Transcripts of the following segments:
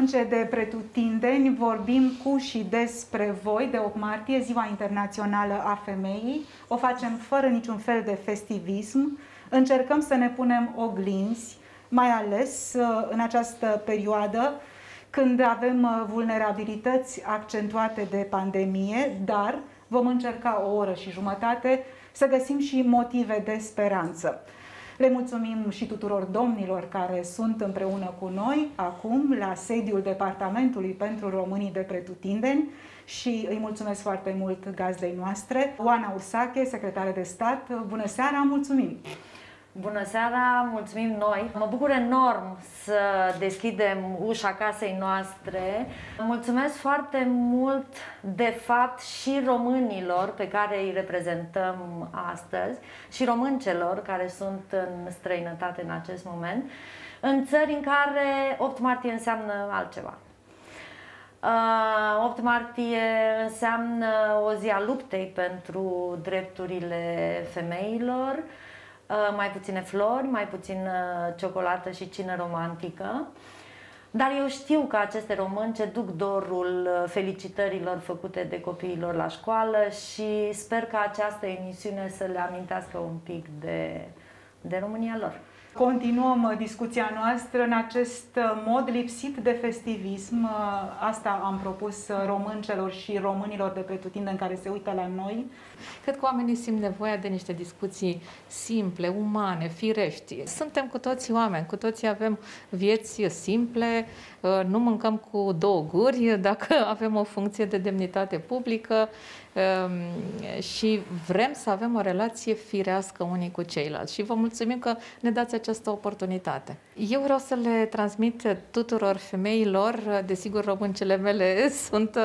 Românce de pretutindeni, vorbim cu și despre voi de 8 martie, Ziua Internațională a Femeii. O facem fără niciun fel de festivism. Încercăm să ne punem oglinzi, mai ales uh, în această perioadă când avem uh, vulnerabilități accentuate de pandemie, dar vom încerca o oră și jumătate să găsim și motive de speranță. Le mulțumim și tuturor domnilor care sunt împreună cu noi acum la sediul Departamentului pentru Românii de Pretutindeni și îi mulțumesc foarte mult gazdei noastre, Oana Ursache, secretară de stat. Bună seara, mulțumim! Bună seara, mulțumim noi. Mă bucur enorm să deschidem ușa casei noastre. Mulțumesc foarte mult, de fapt, și românilor pe care îi reprezentăm astăzi și româncelor care sunt în străinătate în acest moment, în țări în care 8 martie înseamnă altceva. 8 martie înseamnă o zi a luptei pentru drepturile femeilor, Uh, mai puține flori, mai puțin uh, ciocolată și cină romantică. Dar eu știu că aceste românce duc dorul uh, felicitărilor făcute de copiilor la școală și sper că această emisiune să le amintească un pic de, de România lor. Continuăm uh, discuția noastră în acest uh, mod lipsit de festivism. Uh, asta am propus româncelor și românilor de pretutindeni care se uită la noi. Cred că oamenii simt nevoia de niște discuții simple, umane, firești. Suntem cu toții oameni, cu toții avem vieți simple, nu mâncăm cu două guri dacă avem o funcție de demnitate publică Ehm, și vrem să avem o relație firească unii cu ceilalți și vă mulțumim că ne dați această oportunitate. Eu vreau să le transmit tuturor femeilor, desigur româncele mele sunt uh,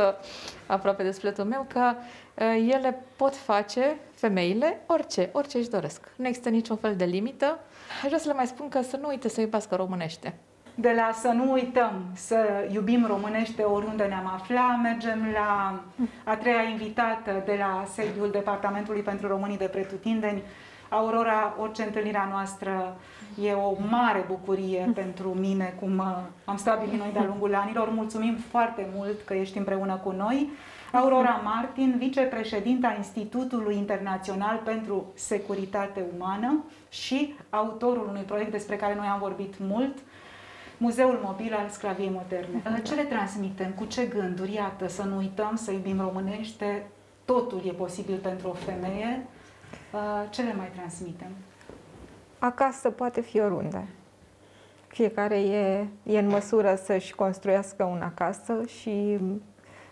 aproape de sufletul meu, că uh, ele pot face, femeile, orice, orice își doresc. Nu există niciun fel de limită. Aș vrea să le mai spun că să nu uite să iubească românește de la să nu uităm să iubim românește oriunde ne-am afla, mergem la a treia invitată de la sediul Departamentului pentru Românii de Pretutindeni. Aurora, orice întâlnire a noastră e o mare bucurie pentru mine, cum uh, am stabilit noi de-a lungul anilor. Mulțumim foarte mult că ești împreună cu noi. Aurora Martin, vicepreședinta Institutului Internațional pentru Securitate Umană și autorul unui proiect despre care noi am vorbit mult, Muzeul Mobil al Sclaviei Moderne. Ce le transmitem? Cu ce gânduri? Iată, să nu uităm, să iubim românește, totul e posibil pentru o femeie. Ce le mai transmitem? Acasă poate fi oriunde. Fiecare e, e în măsură să-și construiască un acasă și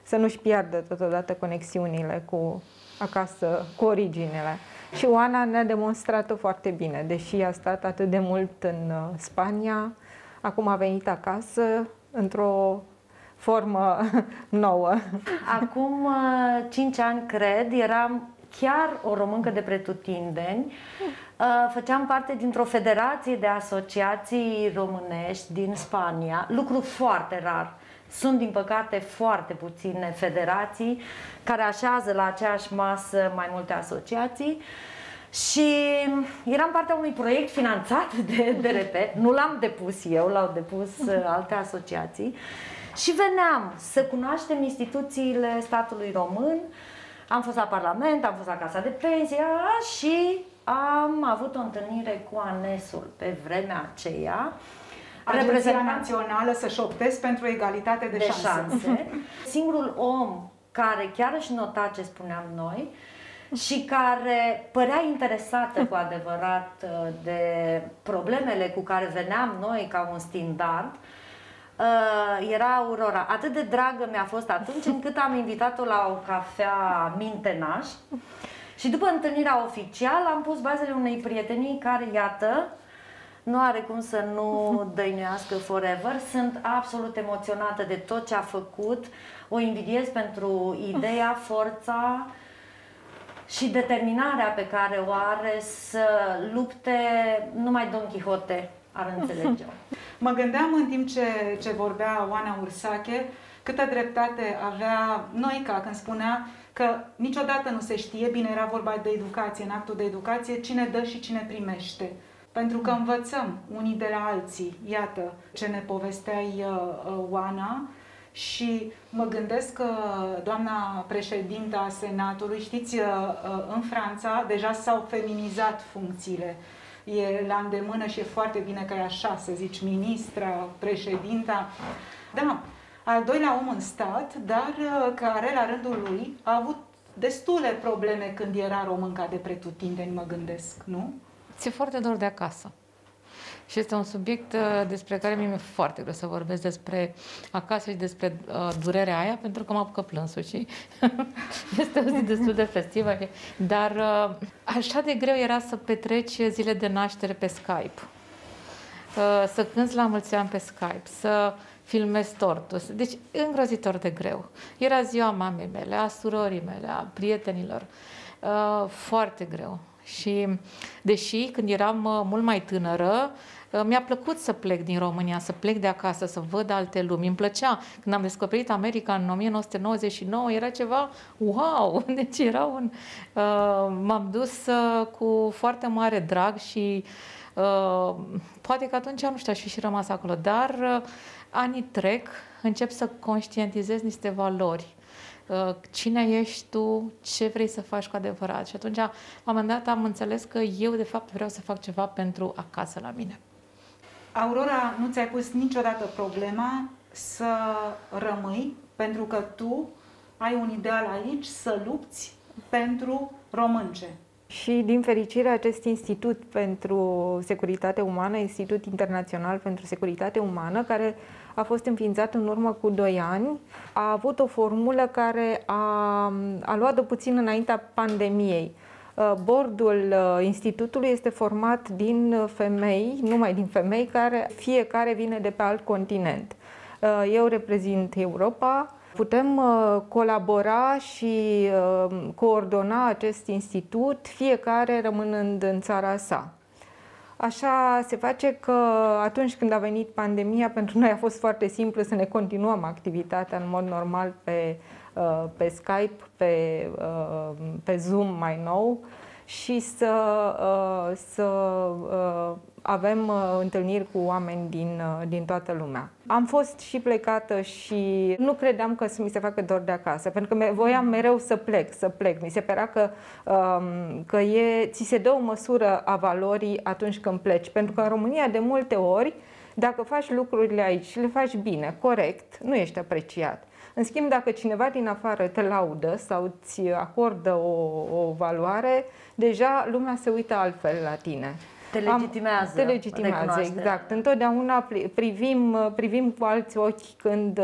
să nu-și piardă totodată conexiunile cu acasă, cu originele. Și Oana ne-a demonstrat-o foarte bine, deși a stat atât de mult în uh, Spania, Acum a venit acasă într-o formă nouă. Acum 5 uh, ani, cred, eram chiar o româncă de pretutindeni. Uh, făceam parte dintr-o federație de asociații românești din Spania, lucru foarte rar. Sunt, din păcate, foarte puține federații care așează la aceeași masă mai multe asociații. Uh, și eram partea unui proiect finanțat de DRP, nu l-am depus eu, l-au depus uh, alte asociații. Și veneam să cunoaștem instituțiile statului român. Am fost la Parlament, am fost la Casa de Pensie și am avut o întâlnire cu ANES-ul pe vremea aceea. Agenția Națională să șoptesc pentru egalitate de, de șanse. șanse. Singurul om care chiar își nota ce spuneam noi și care părea interesată cu adevărat uh, de problemele cu care veneam noi ca un standard, uh, era Aurora. Atât de dragă mi-a fost atunci încât am invitat-o la o cafea mintenaș și după întâlnirea oficială am pus bazele unei prietenii care, iată, nu are cum să nu dăinuiască forever. Sunt absolut emoționată de tot ce a făcut. O invidiez pentru ideea, forța, și determinarea pe care o are să lupte numai Don Quixote ar înțelege Mă gândeam în timp ce, ce vorbea Oana Ursache câtă dreptate avea Noica când spunea că niciodată nu se știe, bine era vorba de educație, în actul de educație, cine dă și cine primește. pentru că învățăm unii de la alții. Iată ce ne povesteai, uh, uh, Oana, și mă gândesc că doamna președinta a Senatului, știți, uh, în Franța deja s-au feminizat funcțiile. E la îndemână și e foarte bine că e așa, să zici, ministra, președinta. Da, al doilea om în stat, dar care la rândul lui a avut destule probleme când era românca de pretutindeni, mă gândesc, nu? Ți-e foarte dor de acasă. Și este un subiect uh, despre care mi-e foarte greu să vorbesc despre acasă și despre uh, durerea aia, pentru că mă apucă plânsul și este o zi destul de festivă. Dar uh, așa de greu era să petreci zile de naștere pe Skype, uh, să cânți la mulți ani pe Skype, să filmezi tortul. Deci îngrozitor de greu. Era ziua mamei mele, a surorii mele, a prietenilor. Uh, foarte greu. Și deși când eram uh, mult mai tânără, uh, mi-a plăcut să plec din România, să plec de acasă, să văd alte lumi. Îmi plăcea. Când am descoperit America în 1999, era ceva wow! Deci era un... Uh, m-am dus uh, cu foarte mare drag și uh, poate că atunci, nu știu, aș fi și rămas acolo. Dar uh, anii trec, încep să conștientizez niște valori Uh, cine ești tu, ce vrei să faci cu adevărat. Și atunci, la un moment dat, am înțeles că eu, de fapt, vreau să fac ceva pentru acasă la mine. Aurora, nu ți-ai pus niciodată problema să rămâi, pentru că tu ai un ideal aici să lupți pentru românce. Și, din fericire, acest Institut pentru Securitate Umană, Institut Internațional pentru Securitate Umană, care a fost înființat în urmă cu 2 ani. A avut o formulă care a, a luat de puțin înaintea pandemiei. Uh, bordul uh, institutului este format din femei, numai din femei, care fiecare vine de pe alt continent. Uh, eu reprezint Europa, putem colabora și coordona acest institut, fiecare rămânând în țara sa. Așa se face că atunci când a venit pandemia, pentru noi a fost foarte simplu să ne continuăm activitatea în mod normal pe, uh, pe Skype, pe, uh, pe Zoom mai nou și să, uh, să avem uh, întâlniri cu oameni din, uh, din toată lumea. Am fost și plecată și nu credeam că să mi se facă dor de acasă, pentru că voiam mereu să plec, să plec. Mi se părea că, um, că e, ți se dă o măsură a valorii atunci când pleci, pentru că în România de multe ori, dacă faci lucrurile aici și le faci bine, corect, nu ești apreciat. În schimb, dacă cineva din afară te laudă sau îți acordă o, o valoare, deja lumea se uită altfel la tine. Te legitimează. Am, te legitimează, exact. Întotdeauna privim, privim cu alți ochi când,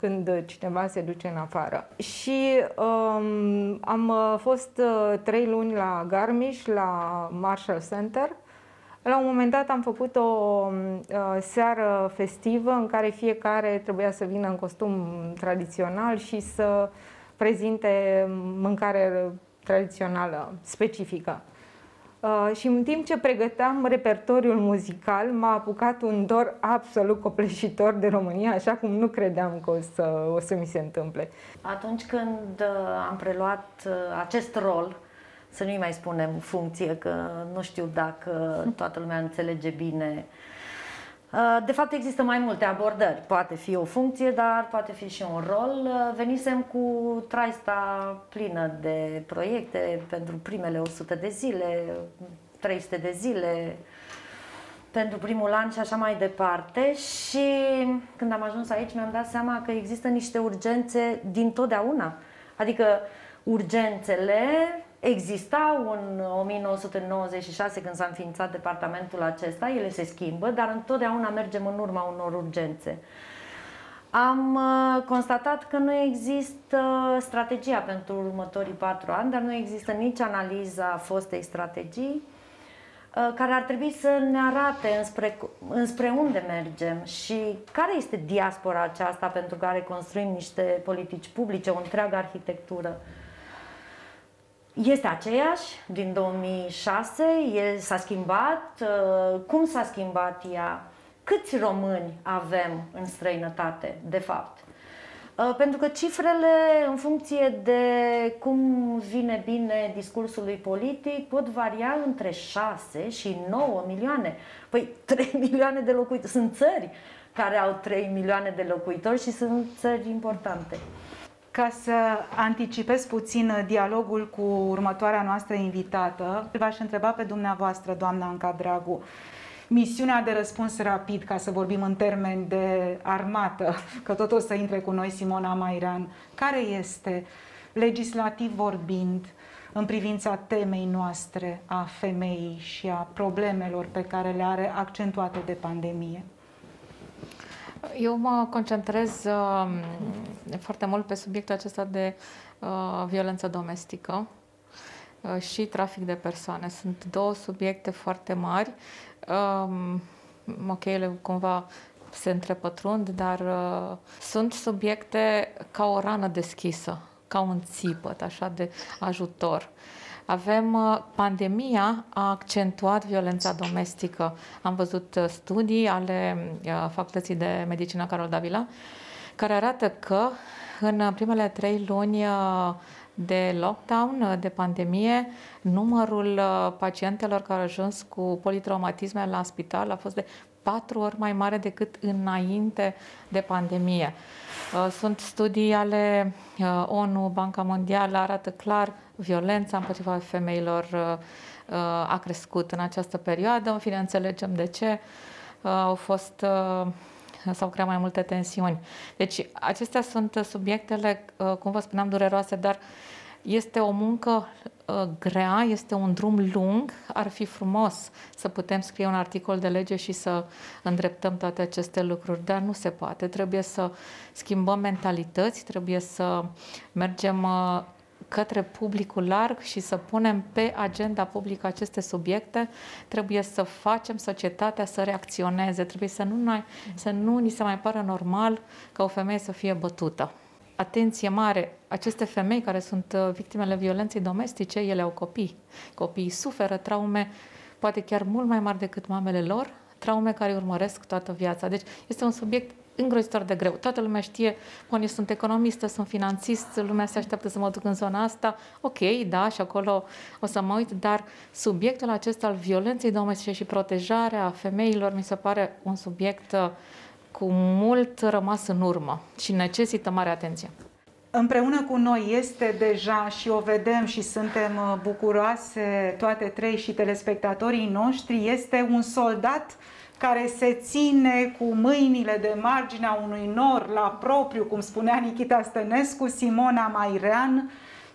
când cineva se duce în afară. Și um, am uh, fost uh, trei luni la Garmisch, la Marshall Center. La un moment dat am făcut o uh, seară festivă în care fiecare trebuia să vină în costum tradițional și să prezinte mâncare tradițională, specifică. Uh, și în timp ce pregăteam repertoriul muzical, m-a apucat un dor absolut copleșitor de România, așa cum nu credeam că o să, o să mi se întâmple. Atunci când uh, am preluat uh, acest rol, să nu-i mai spunem funcție, că nu știu dacă toată lumea înțelege bine Uh, de fapt, există mai multe abordări. Poate fi o funcție, dar poate fi și un rol. Uh, venisem cu traista plină de proiecte pentru primele 100 de zile, 300 de zile, pentru primul an și așa mai departe. Și când am ajuns aici, mi-am dat seama că există niște urgențe din totdeauna. Adică urgențele existau în 1996 când s-a înființat departamentul acesta, ele se schimbă, dar întotdeauna mergem în urma unor urgențe. Am uh, constatat că nu există strategia pentru următorii patru ani, dar nu există nici analiza fostei strategii, uh, care ar trebui să ne arate înspre, înspre unde mergem și care este diaspora aceasta pentru care construim niște politici publice, o întreagă arhitectură este aceeași din 2006, e, s-a schimbat, uh, cum s-a schimbat ea, câți români avem în străinătate, de fapt. Uh, pentru că cifrele, în funcție de cum vine bine discursului politic, pot varia între 6 și 9 milioane. Păi 3 milioane de locuitori. Sunt țări care au 3 milioane de locuitori și sunt țări importante. Ca să anticipez puțin dialogul cu următoarea noastră invitată, v-aș întreba pe dumneavoastră, doamna Anca Dragu, misiunea de răspuns rapid, ca să vorbim în termeni de armată, că tot o să intre cu noi Simona Mairan, care este, legislativ vorbind, în privința temei noastre a femeii și a problemelor pe care le are accentuate de pandemie? Eu mă concentrez uh, foarte mult pe subiectul acesta de uh, violență domestică uh, și trafic de persoane. Sunt două subiecte foarte mari. Uh, ok, ele cumva se întrepătrund, dar uh, sunt subiecte ca o rană deschisă, ca un țipăt, așa, de ajutor. Avem, uh, pandemia a accentuat violența domestică. Am văzut uh, studii ale uh, Facultății de Medicină Carol Davila, care arată că în primele trei luni de lockdown, de pandemie, numărul pacientelor care au ajuns cu politraumatisme la spital a fost de patru ori mai mare decât înainte de pandemie. Sunt studii ale ONU, Banca Mondială, arată clar violența împotriva femeilor uh, uh, a crescut în această perioadă. În fine, înțelegem de ce. Uh, au fost s-au creat mai multe tensiuni. Deci, acestea sunt subiectele, cum vă spuneam, dureroase, dar este o muncă grea, este un drum lung. Ar fi frumos să putem scrie un articol de lege și să îndreptăm toate aceste lucruri, dar nu se poate. Trebuie să schimbăm mentalități, trebuie să mergem către publicul larg și să punem pe agenda publică aceste subiecte, trebuie să facem societatea să reacționeze, trebuie să nu, noi, să nu ni se mai pară normal ca o femeie să fie bătută. Atenție mare, aceste femei care sunt uh, victimele violenței domestice, ele au copii. Copiii suferă traume, poate chiar mult mai mari decât mamele lor, traume care urmăresc toată viața. Deci este un subiect îngrozitor de greu. Toată lumea știe, bun, eu sunt economistă, sunt finanțist, lumea se așteaptă să mă duc în zona asta. Ok, da, și acolo o să mă uit, dar subiectul acesta al violenței domestice și protejarea femeilor mi se pare un subiect uh, cu mult rămas în urmă și necesită mare atenție. Împreună cu noi este deja și o vedem și suntem uh, bucuroase toate trei și telespectatorii noștri, este un soldat care se ține cu mâinile de marginea unui nor la propriu, cum spunea Nikita Stănescu, Simona Mairean,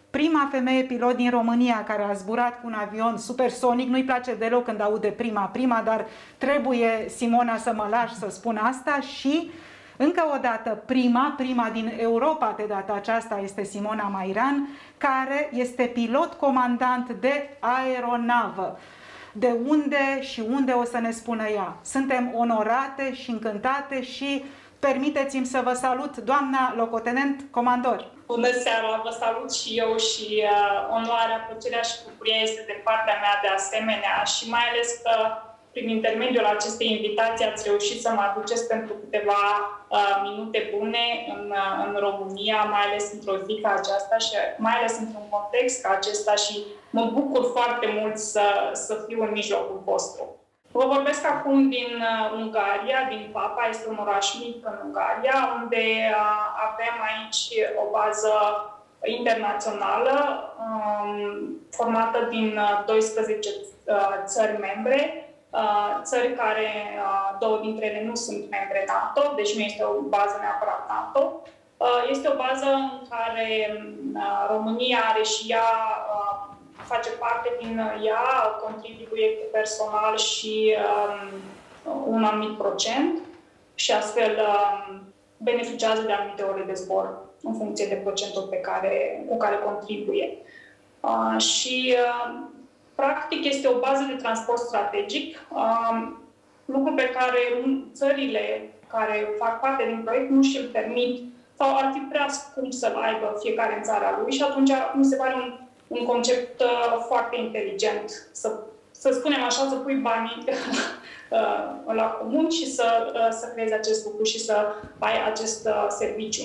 prima femeie pilot din România care a zburat cu un avion supersonic. Nu-i place deloc când aude prima, prima, dar trebuie, Simona, să mă lași să spun asta și încă o dată, prima, prima din Europa de data aceasta este Simona Mairan, care este pilot comandant de aeronavă de unde și unde o să ne spună ea. Suntem onorate și încântate și permiteți-mi să vă salut, doamna locotenent comandor. Bună seara, vă salut și eu și uh, onoarea, plăcerea și bucuria este de partea mea de asemenea și mai ales că prin intermediul acestei invitații ați reușit să mă aduceți pentru câteva uh, minute bune în, uh, în România, mai ales într-o zi ca aceasta și mai ales într-un context ca acesta și mă bucur foarte mult să, să fiu în mijlocul vostru. Vă vorbesc acum din uh, Ungaria, din Papa, este un oraș mic în Ungaria, unde uh, avem aici o bază internațională um, formată din 12 uh, țări membre, țări care două dintre ele nu sunt membre NATO, deci nu este o bază neapărat NATO. Este o bază în care România are și ea face parte din ea, contribuie cu personal și um, un anumit procent și astfel um, beneficiază de anumite ore de zbor în funcție de procentul pe care, cu care contribuie. Uh, și uh, practic este o bază de transport strategic, uh, lucru pe care țările care fac parte din proiect nu și-l permit sau ar fi prea scump să-l aibă fiecare în țara lui și atunci mi se pare un un concept uh, foarte inteligent, să, să spunem așa, să pui banii uh, la comun și să, uh, să creezi acest lucru și să ai acest uh, serviciu.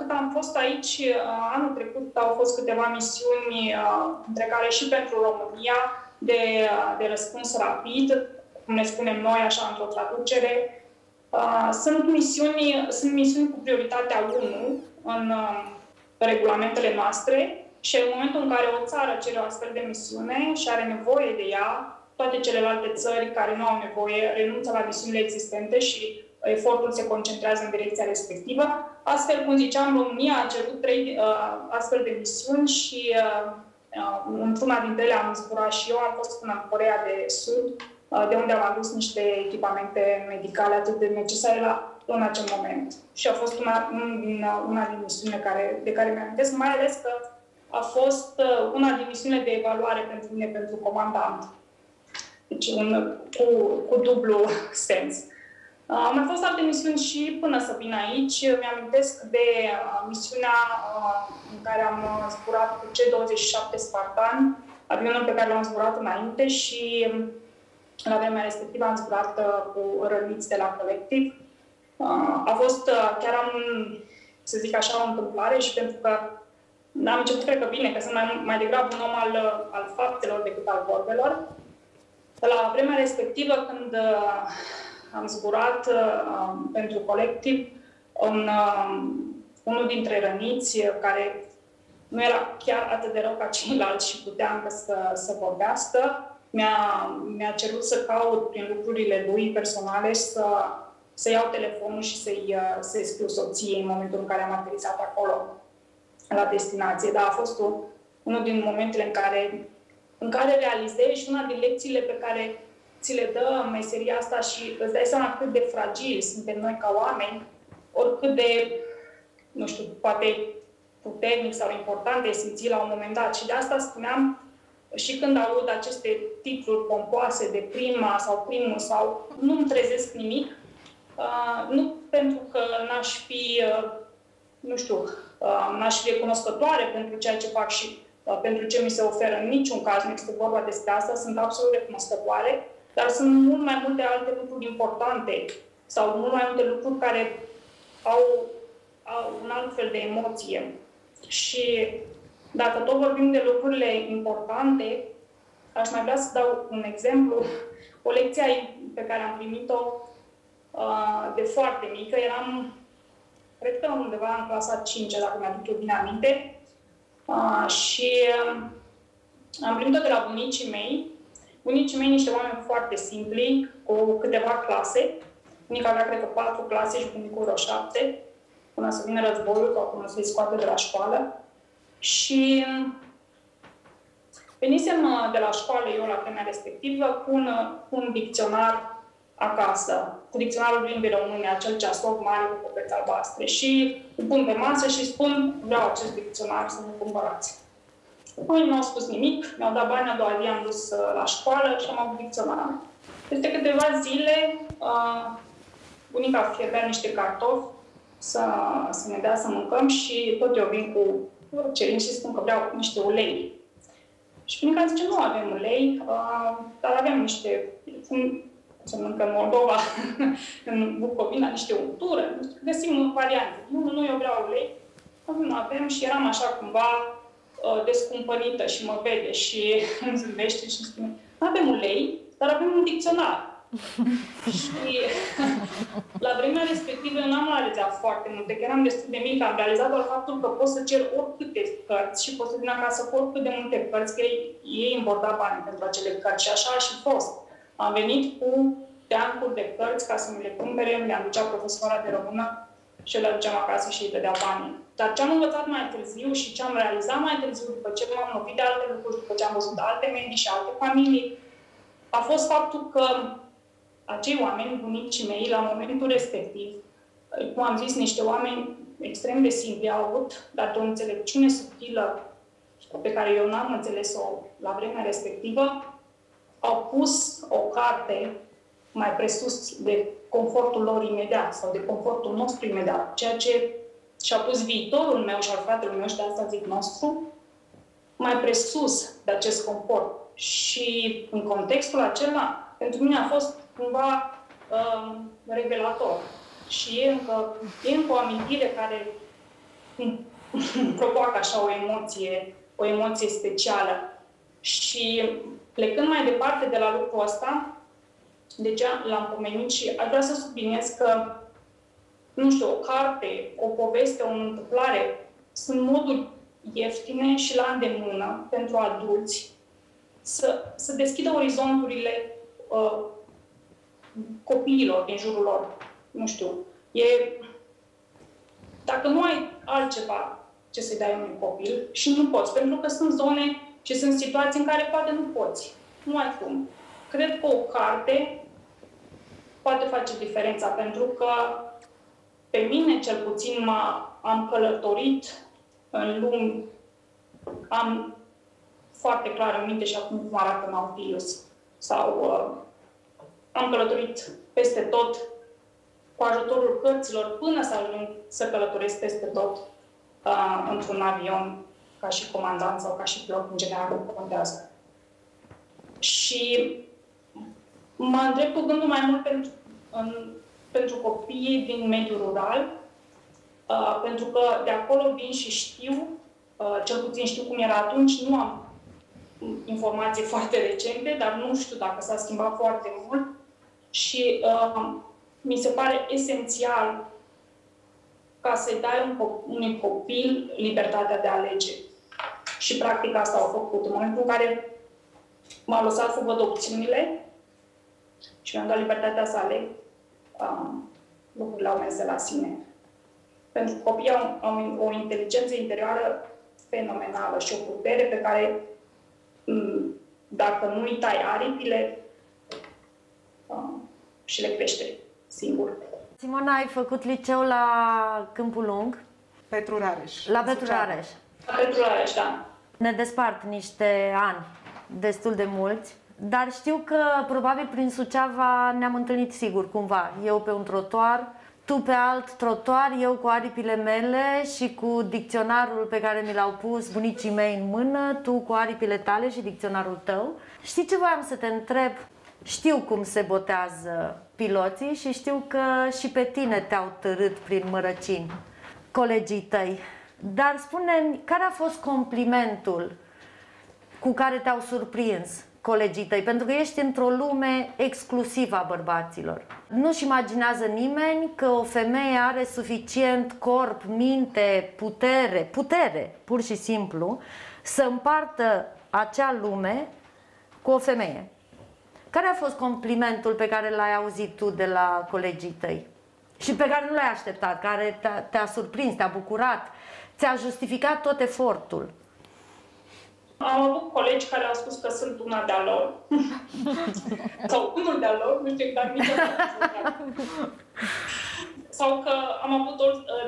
Cât am fost aici, uh, anul trecut au fost câteva misiuni, uh, între care și pentru România, de, uh, de răspuns rapid, cum ne spunem noi, așa, într-o traducere. Sunt misiuni, sunt misiuni cu prioritatea 1 în regulamentele noastre și în momentul în care o țară cere o astfel de misiune și are nevoie de ea, toate celelalte țări care nu au nevoie renunță la misiunile existente și efortul se concentrează în direcția respectivă. Astfel, cum ziceam, România a cerut trei uh, astfel de misiuni și uh, uh, într-una dintre ele am zburat și eu, am fost până în Corea de Sud, uh, de unde am adus niște echipamente medicale atât de necesare la în acel moment. Și a fost una, din, una din misiunile care, de care mi-am amintesc, mai ales că a fost uh, una din misiunile de evaluare pentru mine, pentru comandant. Deci un, cu, cu dublu sens. Au mai fost alte misiuni și până să vin aici. Mi-amintesc de uh, misiunea uh, în care am uh, zburat cu C-27 Spartan, avionul pe care l-am zburat înainte și um, la vremea respectivă am zburat cu răniți de la colectiv. A fost, chiar am, să zic așa, o întâmplare și pentru că am început, cred că bine, că sunt mai, mai degrabă un om al, al faptelor decât al vorbelor. La vremea respectivă, când am zburat uh, pentru colectiv un, uh, unul dintre răniți care nu era chiar atât de rău ca ceilalți și putea încă să, să vorbească. Mi-a, mi-a cerut să caut prin lucrurile lui personale să, să iau telefonul și să-i, uh, să-i scriu soției în momentul în care am aterizat acolo la destinație. Dar a fost un, unul din momentele în care, în care realizezi și una din lecțiile pe care ți le dă meseria asta și îți dai seama cât de fragili suntem noi ca oameni, oricât de, nu știu, poate puternic sau important de simți la un moment dat. Și de asta spuneam și când aud aceste titluri pompoase de prima sau primul sau nu-mi trezesc nimic, uh, nu pentru că n-aș fi, uh, nu știu, uh, n-aș fi recunoscătoare pentru ceea ce fac și uh, pentru ce mi se oferă. În niciun caz nu este vorba despre asta, sunt absolut recunoscătoare, dar sunt mult mai multe alte lucruri importante sau mult mai multe lucruri care au, au un alt fel de emoție. Și dacă tot vorbim de lucrurile importante, aș mai vrea să dau un exemplu. O lecție pe care am primit-o uh, de foarte mică, eram, cred că undeva în clasa 5, dacă mi-aduc eu bine aminte, uh, și uh, am primit-o de la bunicii mei, Bunicii mei niște oameni foarte simpli, cu câteva clase. Bunica avea, cred că, patru clase și bunicul vreo șapte, până să vină războiul sau până să-i scoate de la școală. Și venisem uh, de la școală eu la vremea respectivă cu un, uh, un dicționar acasă, cu dicționarul limbii române, acel ceasloc mare cu copeți albastre și îl pun pe masă și spun, vreau acest dicționar să nu cumpărați. Păi nu au spus nimic, mi-au dat bani, a doua zi am dus uh, la școală și am avut dicționar. Peste câteva zile, uh, bunica fierbea niște cartofi să, să ne dea să mâncăm și tot eu vin cu cerințe și spun că vreau niște ulei. Și bunica zice, nu avem ulei, uh, dar avem niște, cum se mănâncă în Moldova, în Bucovina, niște untură, găsim variante. Nu, nu, eu vreau ulei. Nu avem și eram așa cumva Uh, descumpănită și mă vede și îmi zâmbește și spune nu avem ulei, dar avem un dicționar. și la vremea respectivă eu n-am realizat foarte multe, că eram destul de mică, am realizat doar faptul că pot să cer oricâte cărți și pot să vin acasă cu oricât de multe cărți, că ei, ei îmi vor da bani pentru acele cărți și așa a și fost. Am venit cu teancuri de cărți ca să mi le cumpere, mi-am ducea profesora de română și le aduceam acasă și îi dădea banii. Dar ce am învățat mai târziu și ce am realizat mai târziu, după ce m-am lovit de alte lucruri, după ce am văzut alte medii și alte familii, a fost faptul că acei oameni, bunicii mei, la momentul respectiv, cum am zis, niște oameni extrem de simpli au avut, dar de o înțelepciune subtilă pe care eu n-am înțeles-o la vremea respectivă, au pus o carte mai presus de confortul lor imediat sau de confortul nostru imediat, ceea ce și-a pus viitorul meu și al fratelui meu și de asta zic nostru, mai presus de acest confort. Și în contextul acela, pentru mine a fost cumva uh, revelator. Și e încă, e încă o amintire care provoacă așa o emoție, o emoție specială. Și plecând mai departe de la lucrul ăsta, deja l-am pomenit și aș vrea să subliniez că, nu știu, o carte, o poveste, o întâmplare, sunt moduri ieftine și la îndemână pentru adulți să, să deschidă orizonturile uh, copiilor din jurul lor. Nu știu, e... Dacă nu ai altceva ce să-i dai unui copil și nu poți, pentru că sunt zone și sunt situații în care poate nu poți. Nu ai cum. Cred că o carte poate face diferența, pentru că pe mine, cel puțin, m-a, am călătorit în lumi, am foarte clar în minte și acum cum arată Nautilus. Sau uh, am călătorit peste tot cu ajutorul cărților până să ajung să călătoresc peste tot uh, într-un avion ca și comandant sau ca și pilot în general, nu contează. Și mă îndrept cu gândul mai mult pentru, în, pentru copiii din mediul rural, uh, pentru că de acolo vin și știu, uh, cel puțin știu cum era atunci, nu am informații foarte recente, dar nu știu dacă s-a schimbat foarte mult și uh, mi se pare esențial ca să-i dai un copil, unui copil libertatea de a alege. Și practic asta au făcut. În momentul în care m-au lăsat să văd opțiunile și mi-am dat libertatea să aleg, um, lucrurile au mers de la sine. Pentru că copiii au, au o inteligență interioară fenomenală și o putere pe care Mm, dacă nu îi tai aripile um, și le crește singur. Simona, ai făcut liceu la Câmpul Lung? Petru Rareș. La Petru Rareș. La Petru Rareș, da. Ne despart niște ani destul de mulți, dar știu că probabil prin Suceava ne-am întâlnit sigur cumva. Eu pe un trotuar, tu pe alt trotuar, eu cu aripile mele și cu dicționarul pe care mi l-au pus bunicii mei în mână, tu cu aripile tale și dicționarul tău. Știi ce voiam să te întreb? Știu cum se botează piloții și știu că și pe tine te-au târât prin mărăcini colegii tăi. Dar spune care a fost complimentul cu care te-au surprins colegii tăi, pentru că ești într-o lume exclusivă a bărbaților. Nu-și imaginează nimeni că o femeie are suficient corp, minte, putere, putere, pur și simplu, să împartă acea lume cu o femeie. Care a fost complimentul pe care l-ai auzit tu de la colegii tăi? Și pe care nu l-ai așteptat, care te-a, te surprins, te-a bucurat, ți-a justificat tot efortul? Am avut colegi care au spus că sunt una de-a lor. Sau unul de-a lor, nu știu exact niciodată. Sau că am avut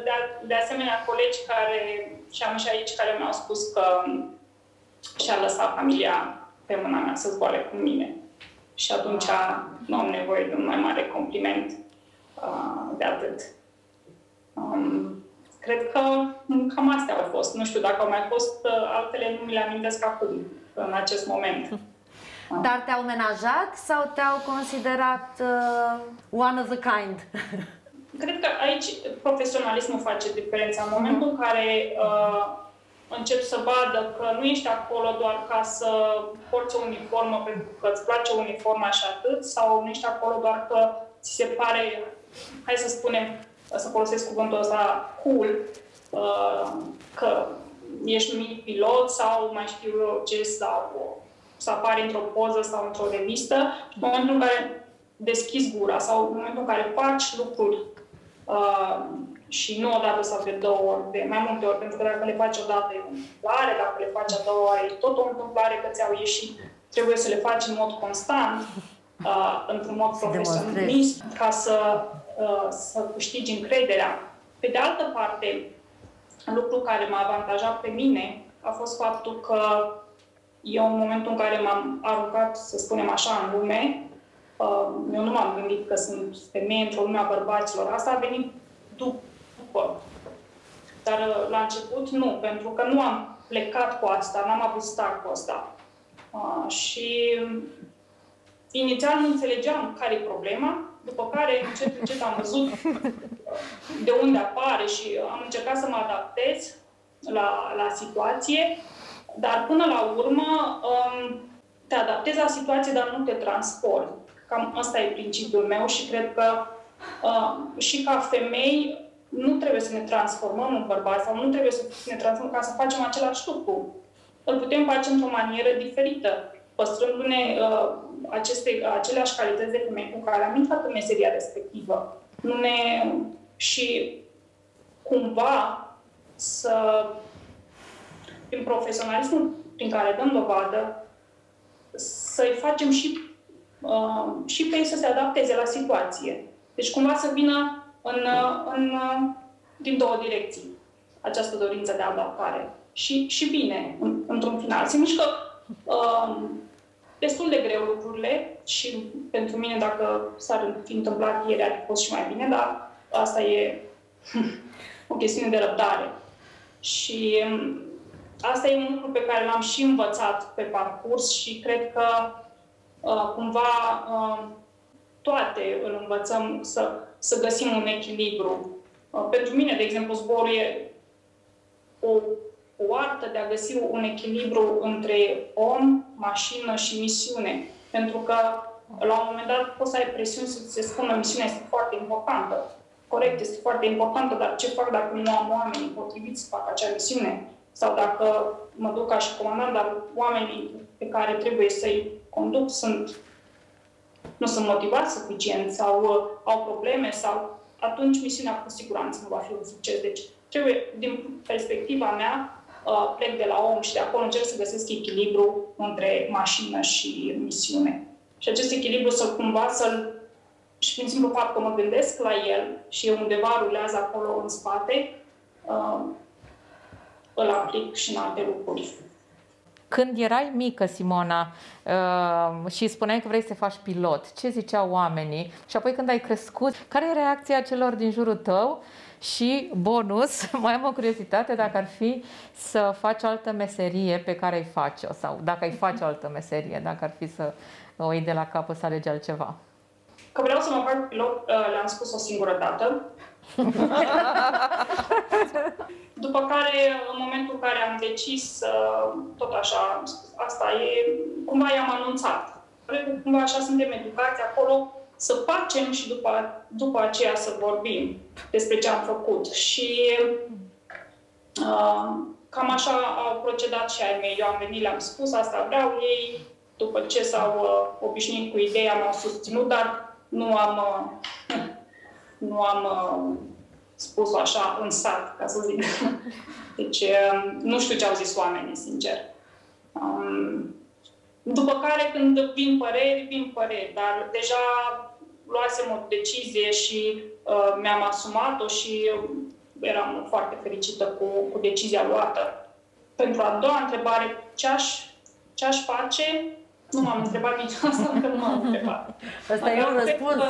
de, de asemenea colegi care, și am și aici, care mi-au spus că și-a lăsat familia pe mâna mea să zboare cu mine. Și atunci nu am nevoie de un mai mare compliment uh, de atât. Um, Cred că cam astea au fost. Nu știu dacă au mai fost uh, altele, nu mi le amintesc acum, în acest moment. Dar te-au menajat sau te-au considerat uh, one of the kind? Cred că aici profesionalismul face diferența. În momentul în care uh, încep să vadă că nu ești acolo doar ca să porți o uniformă pentru că îți place uniforma și atât, sau nu ești acolo doar că ți se pare, hai să spunem, să folosesc cuvântul ăsta, cool, uh, că ești numit pilot sau mai știu eu ce, sau să apari într-o poză sau într-o revistă, în momentul în care deschizi gura sau în momentul în care faci lucruri uh, și nu odată sau de două ori, de mai multe ori, pentru că dacă le faci odată e o întâmplare, dacă le faci a doua ori e tot o întâmplare că ți-au ieșit, trebuie să le faci în mod constant, uh, într-un mod profesionist, ca să Uh, să câștigi încrederea. Pe de altă parte, lucru care m-a avantajat pe mine a fost faptul că eu în momentul în care m-am aruncat, să spunem așa, în lume, uh, eu nu m-am gândit că sunt femeie într-o lume a bărbaților. Asta a venit după. Dar uh, la început nu, pentru că nu am plecat cu asta, n-am avut start cu asta. și inițial nu înțelegeam care e problema, după care încet, încet am văzut de unde apare și am încercat să mă adaptez la, la situație, dar până la urmă um, te adaptezi la situație, dar nu te transformi. Cam asta e principiul meu și cred că uh, și ca femei nu trebuie să ne transformăm în bărbați sau nu trebuie să ne transformăm ca să facem același lucru. Îl putem face într-o manieră diferită, păstrându-ne uh, aceste, aceleași calități de femei cu care am intrat în meseria respectivă. Nu ne... Și cumva să, prin profesionalismul prin care dăm dovadă, să-i facem și, uh, și pe ei să se adapteze la situație. Deci cumva să vină în, în, din două direcții această dorință de adaptare. Și, și bine, în, într-un final. Se mișcă uh, destul de greu lucrurile și pentru mine, dacă s-ar fi întâmplat ieri, ar fi fost și mai bine, dar asta e o chestiune de răbdare. Și um, asta e un lucru pe care l-am și învățat pe parcurs și cred că uh, cumva uh, toate îl învățăm să, să găsim un echilibru. Uh, pentru mine, de exemplu, zborul e o, o artă de a găsi un echilibru între om, mașină și misiune. Pentru că la un moment dat poți să ai presiuni să se spună misiunea este foarte importantă. Corect, este foarte importantă, dar ce fac dacă nu am oamenii potriviți să fac acea misiune? Sau dacă mă duc ca și comandant, dar oamenii pe care trebuie să-i conduc sunt nu sunt motivați suficient sau uh, au probleme sau atunci misiunea cu siguranță nu va fi un succes. Deci trebuie, din perspectiva mea, uh, plec de la om și de acolo încerc să găsesc echilibru între mașină și misiune. Și acest echilibru să cumva să-l și prin simplu fapt că mă gândesc la el și undeva rulează acolo în spate, uh, îl aplic și în alte lucruri. Când erai mică, Simona, uh, și spuneai că vrei să faci pilot, ce ziceau oamenii? Și apoi când ai crescut, care e reacția celor din jurul tău? Și bonus, mai am o curiozitate dacă ar fi să faci altă meserie pe care ai face-o sau dacă ai face o altă meserie, dacă ar fi să o iei de la capăt să alegi altceva. Că vreau să mă fac pilot, uh, le-am spus o singură dată. După care, în momentul în care am decis, tot așa, asta e, cumva i-am anunțat. Cumva așa suntem educați acolo, să facem și după, după aceea să vorbim despre ce am făcut. Și uh, cam așa au procedat și ai mei. Eu am venit, le-am spus, asta vreau ei, după ce s-au uh, obișnuit cu ideea, m-au susținut, dar nu am, uh, nu am uh, spus așa în sat, ca să zic. Deci um, nu știu ce au zis oamenii, sincer. Um, după care când vin păreri, vin păreri, dar deja luasem o decizie și uh, mi-am asumat-o și eram foarte fericită cu, cu decizia luată. Pentru a doua întrebare, ce aș, ce aș face? Nu m-am întrebat nici asta, încă nu m-am întrebat. Asta e un răspuns.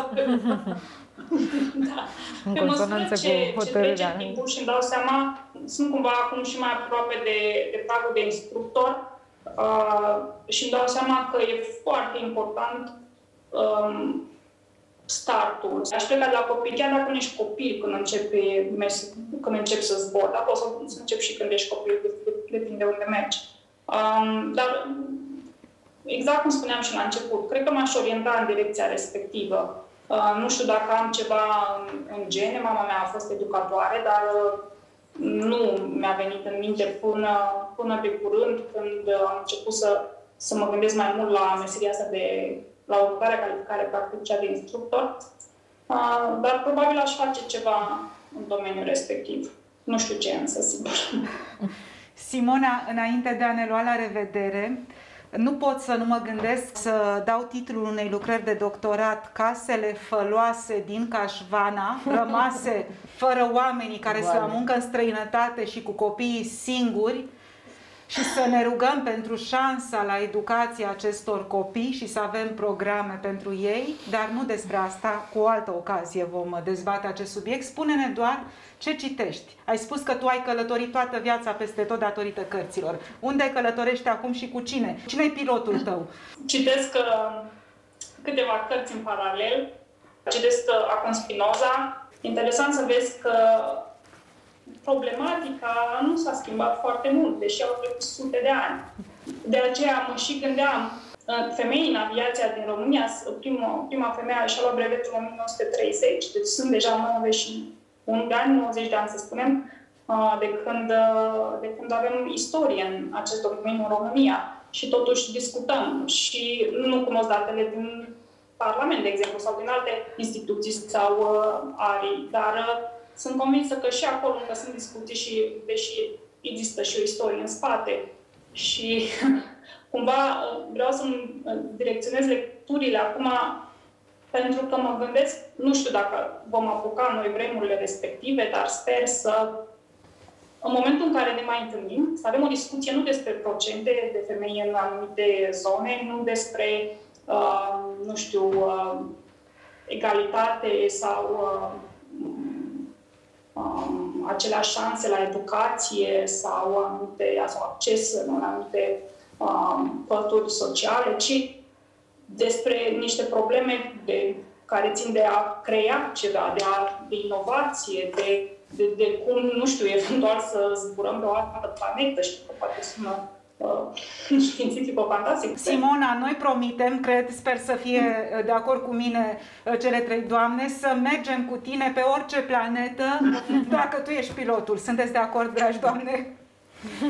da. În Pe consonanță ce, cu hotărârea. Ce trece timpul și îmi dau seama, sunt cumva acum și mai aproape de, de pragul de instructor uh, și îmi dau seama că e foarte important um, startul. Aș pleca de la copii, chiar dacă nu ești copil când începi, când începi să zbor, dar poți să, să începi și când ești copil, depinde unde mergi. Um, dar exact cum spuneam și la început, cred că m-aș orienta în direcția respectivă. Uh, nu știu dacă am ceva în, în gene, mama mea a fost educatoare, dar uh, nu mi-a venit în minte până, până de curând, când am început să, să mă gândesc mai mult la meseria asta de la următoarea calificare, practic cea de instructor. Uh, dar probabil aș face ceva în domeniul respectiv. Nu știu ce însă, sigur. Simona, înainte de a ne lua la revedere, nu pot să nu mă gândesc să dau titlul unei lucrări de doctorat Casele făloase din Cașvana, rămase fără oamenii care se la muncă în străinătate și cu copiii singuri, și să ne rugăm pentru șansa la educația acestor copii și să avem programe pentru ei, dar nu despre asta, cu o altă ocazie vom dezbate acest subiect. Spune-ne doar ce citești. Ai spus că tu ai călătorit toată viața peste tot datorită cărților. Unde călătorești acum și cu cine? Cine e pilotul tău? Citesc uh, câteva cărți în paralel. citesc acum Spinoza, interesant să vezi că problematica nu s-a schimbat foarte mult, deși au trecut sute de ani. De aceea mă și gândeam, femei în aviația din România, prima, prima femeie și-a luat brevetul în 1930, deci sunt deja 91 de ani, 90 de ani să spunem, de când, de când avem istorie în acest domeniu în România și totuși discutăm și nu cunosc datele din Parlament, de exemplu, sau din alte instituții sau uh, arii, dar uh, sunt convinsă că și acolo încă sunt discuții și, deși există și o istorie în spate. Și cumva vreau să direcționez lecturile acum pentru că mă gândesc, nu știu dacă vom apuca noi vremurile respective, dar sper să, în momentul în care ne mai întâlnim, să avem o discuție nu despre procente de femei în anumite zone, nu despre, uh, nu știu, uh, egalitate sau uh, um, aceleași șanse la educație sau anumite sau acces în anumite um, pături sociale, ci despre niște probleme de, care țin de a crea ceva, de, a, de inovație, de, de, de cum, nu știu, eventual să zburăm pe o altă planetă. Știu că poate sună uh, științifico-fantastic. Simona, noi promitem, cred, sper să fie uh, de acord cu mine uh, cele trei doamne, să mergem cu tine pe orice planetă, dacă tu ești pilotul. Sunteți de acord, dragi doamne?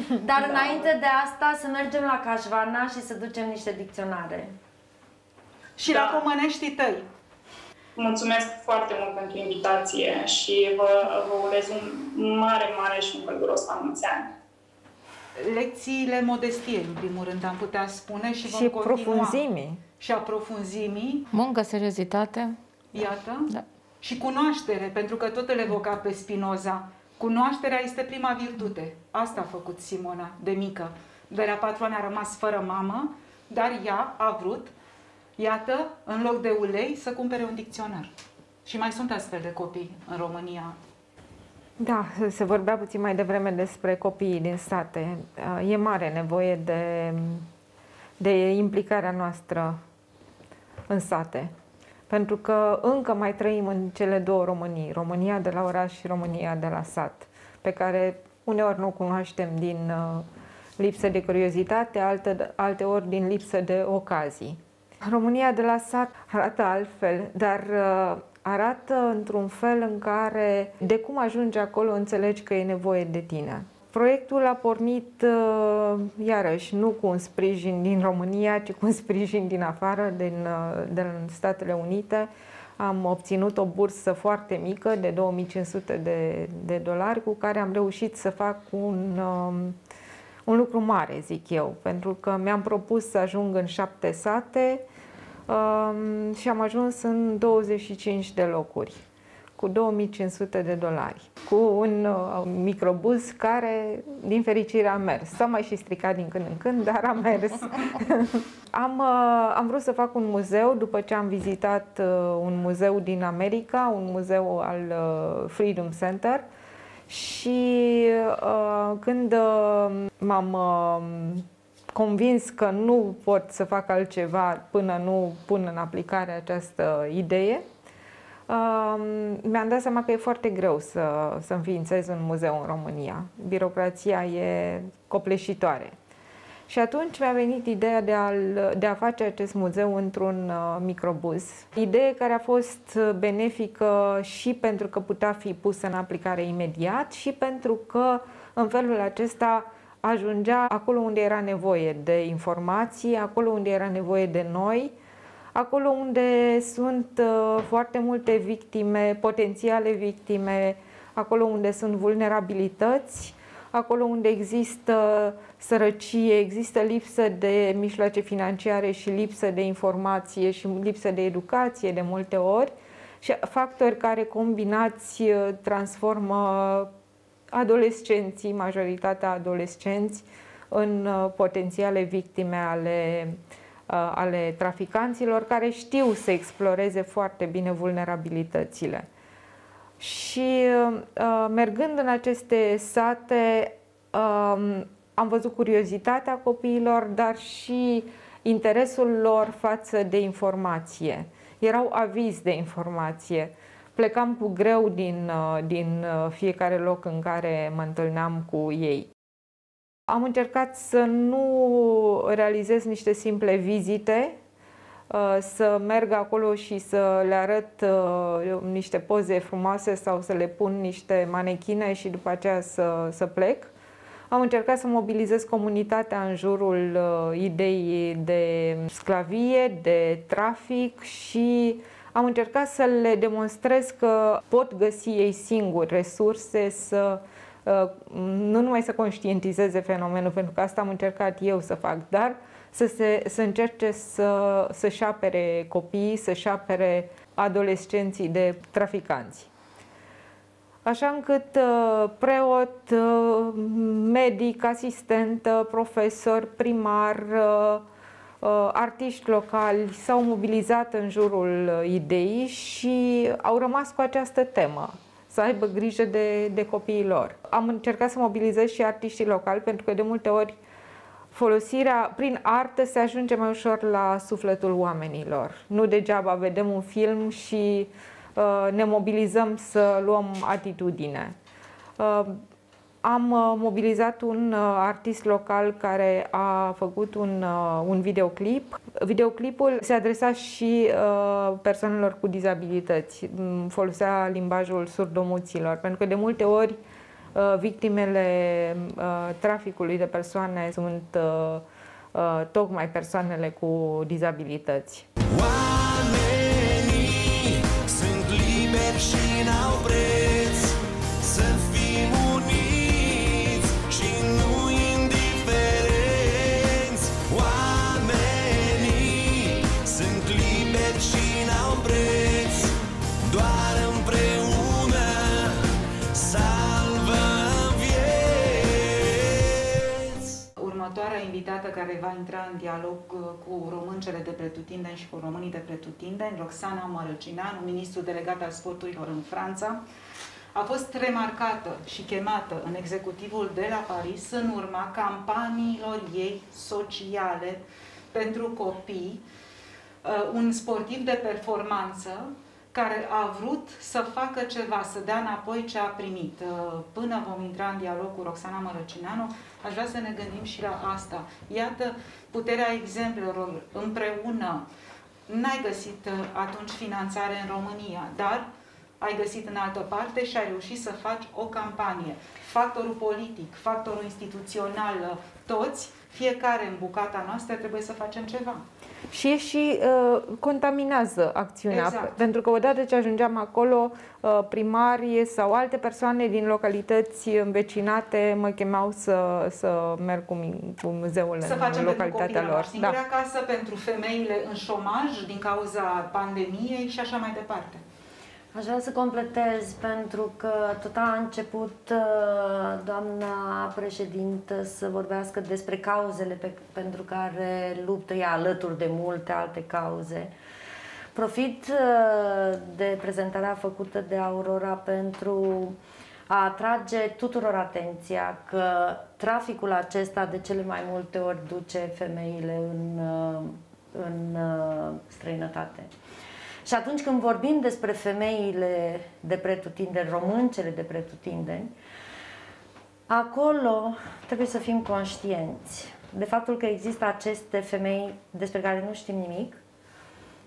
Dar da. înainte de asta să mergem la Cașvana și să ducem niște dicționare. Și da. la româneștii tăi. Mulțumesc foarte mult pentru invitație și vă, vă urez un mare, mare și un călduros la mulți ani lecțiile modestiei, în primul rând, am putea spune și, și profunzimii. Și a profunzimii. Muncă, seriozitate. Iată. Da. Și cunoaștere, pentru că tot îl evoca pe Spinoza. Cunoașterea este prima virtute. Asta a făcut Simona, de mică. De la patru ani a rămas fără mamă, dar ea a vrut, iată, în loc de ulei, să cumpere un dicționar. Și mai sunt astfel de copii în România da, se vorbea puțin mai devreme despre copiii din state. E mare nevoie de, de implicarea noastră în sate. Pentru că încă mai trăim în cele două Românii, România de la oraș și România de la sat, pe care uneori nu cunoaștem din uh, lipsă de curiozitate, alte, alte ori din lipsă de ocazii. România de la sat arată altfel, dar uh, arată într-un fel în care de cum ajungi acolo înțelegi că e nevoie de tine. Proiectul a pornit, uh, iarăși, nu cu un sprijin din România, ci cu un sprijin din afară, din, uh, din Statele Unite. Am obținut o bursă foarte mică de 2500 de, de dolari cu care am reușit să fac un, um, un lucru mare, zic eu, pentru că mi-am propus să ajung în șapte sate, um, și am ajuns în 25 de locuri cu 2500 de dolari, cu un uh, microbuz care, din fericire, a mers. S-a mai și stricat din când în când, dar a mers. am, uh, am vrut să fac un muzeu după ce am vizitat uh, un muzeu din America, un muzeu al uh, Freedom Center, și uh, când uh, m-am uh, convins că nu pot să fac altceva până nu pun în aplicare această idee, mi-am dat seama că e foarte greu să, să înființez un muzeu în România. Birocrația e copleșitoare. Și atunci mi-a venit ideea de a, de a face acest muzeu într-un uh, microbuz. Idee care a fost benefică și pentru că putea fi pusă în aplicare imediat și pentru că în felul acesta ajungea acolo unde era nevoie de informații, acolo unde era nevoie de noi, acolo unde sunt uh, foarte multe victime, potențiale victime, acolo unde sunt vulnerabilități, acolo unde există sărăcie, există lipsă de mijloace financiare și lipsă de informație și lipsă de educație de multe ori. Și factori care combinați uh, transformă adolescenții, majoritatea adolescenți, în uh, potențiale victime ale, uh, ale traficanților care știu să exploreze foarte bine vulnerabilitățile. Și uh, mergând în aceste sate, um, am văzut curiozitatea copiilor, dar și interesul lor față de informație. erau avizi de informație. Plecam cu greu din, din fiecare loc în care mă întâlneam cu ei. Am încercat să nu realizez niște simple vizite, uh, să merg acolo și să le arăt uh, niște poze frumoase sau să le pun niște manechine și după aceea să, să plec. Am încercat să mobilizez comunitatea în jurul uh, ideii de sclavie, de trafic și am încercat să le demonstrez că pot găsi ei singuri resurse să Uh, nu numai să conștientizeze fenomenul, pentru că asta am încercat eu să fac, dar să, se, să încerce să, să-și apere copiii, să-și apere adolescenții de traficanți. Așa încât uh, preot, uh, medic, asistent, profesor, primar, artiști locali s-au mobilizat în jurul ideii și au rămas cu această temă să aibă grijă de, de copiii lor. Am încercat să mobilizez și artiștii locali, pentru că de multe ori folosirea, prin artă se ajunge mai ușor la sufletul oamenilor. Nu degeaba vedem un film și uh, ne mobilizăm să luăm atitudine. Uh, am uh, mobilizat un uh, artist local care a făcut un, uh, un videoclip. Videoclipul se adresa și persoanelor cu dizabilități. Mm, folosea limbajul surdomuților, pentru că de multe ori victimele traficului de persoane sunt tocmai persoanele cu dizabilități. Oamenii sunt liberi și n-au preț invitată care va intra în dialog uh, cu româncele de pretutindeni și cu românii de pretutindeni, Roxana Mărăcineanu, ministru delegat al sporturilor în Franța, a fost remarcată și chemată în executivul de la Paris în urma campaniilor ei sociale pentru copii, uh, un sportiv de performanță care a vrut să facă ceva, să dea înapoi ce a primit. Uh, până vom intra în dialog cu Roxana Mărăcineanu, aș vrea să ne gândim și la asta. Iată puterea exemplelor împreună. N-ai găsit uh, atunci finanțare în România, dar ai găsit în altă parte și ai reușit să faci o campanie. Factorul politic, factorul instituțional, uh, toți, fiecare în bucata noastră trebuie să facem ceva și și uh, contaminează acțiunea. Exact. Pentru că odată ce ajungeam acolo, uh, primarii sau alte persoane din localități învecinate mă chemau să, să merg cu, cu muzeul să în localitatea lor. Singura da. casă pentru femeile în șomaj din cauza pandemiei și așa mai departe. Aș vrea să completez pentru că tot a început uh, doamna președintă să vorbească despre cauzele pe, pentru care luptă ea alături de multe alte cauze. Profit uh, de prezentarea făcută de Aurora pentru a atrage tuturor atenția că traficul acesta de cele mai multe ori duce femeile în, uh, în străinătate. Și atunci când vorbim despre femeile de pretutindeni, româncele de pretutindeni, acolo trebuie să fim conștienți de faptul că există aceste femei despre care nu știm nimic,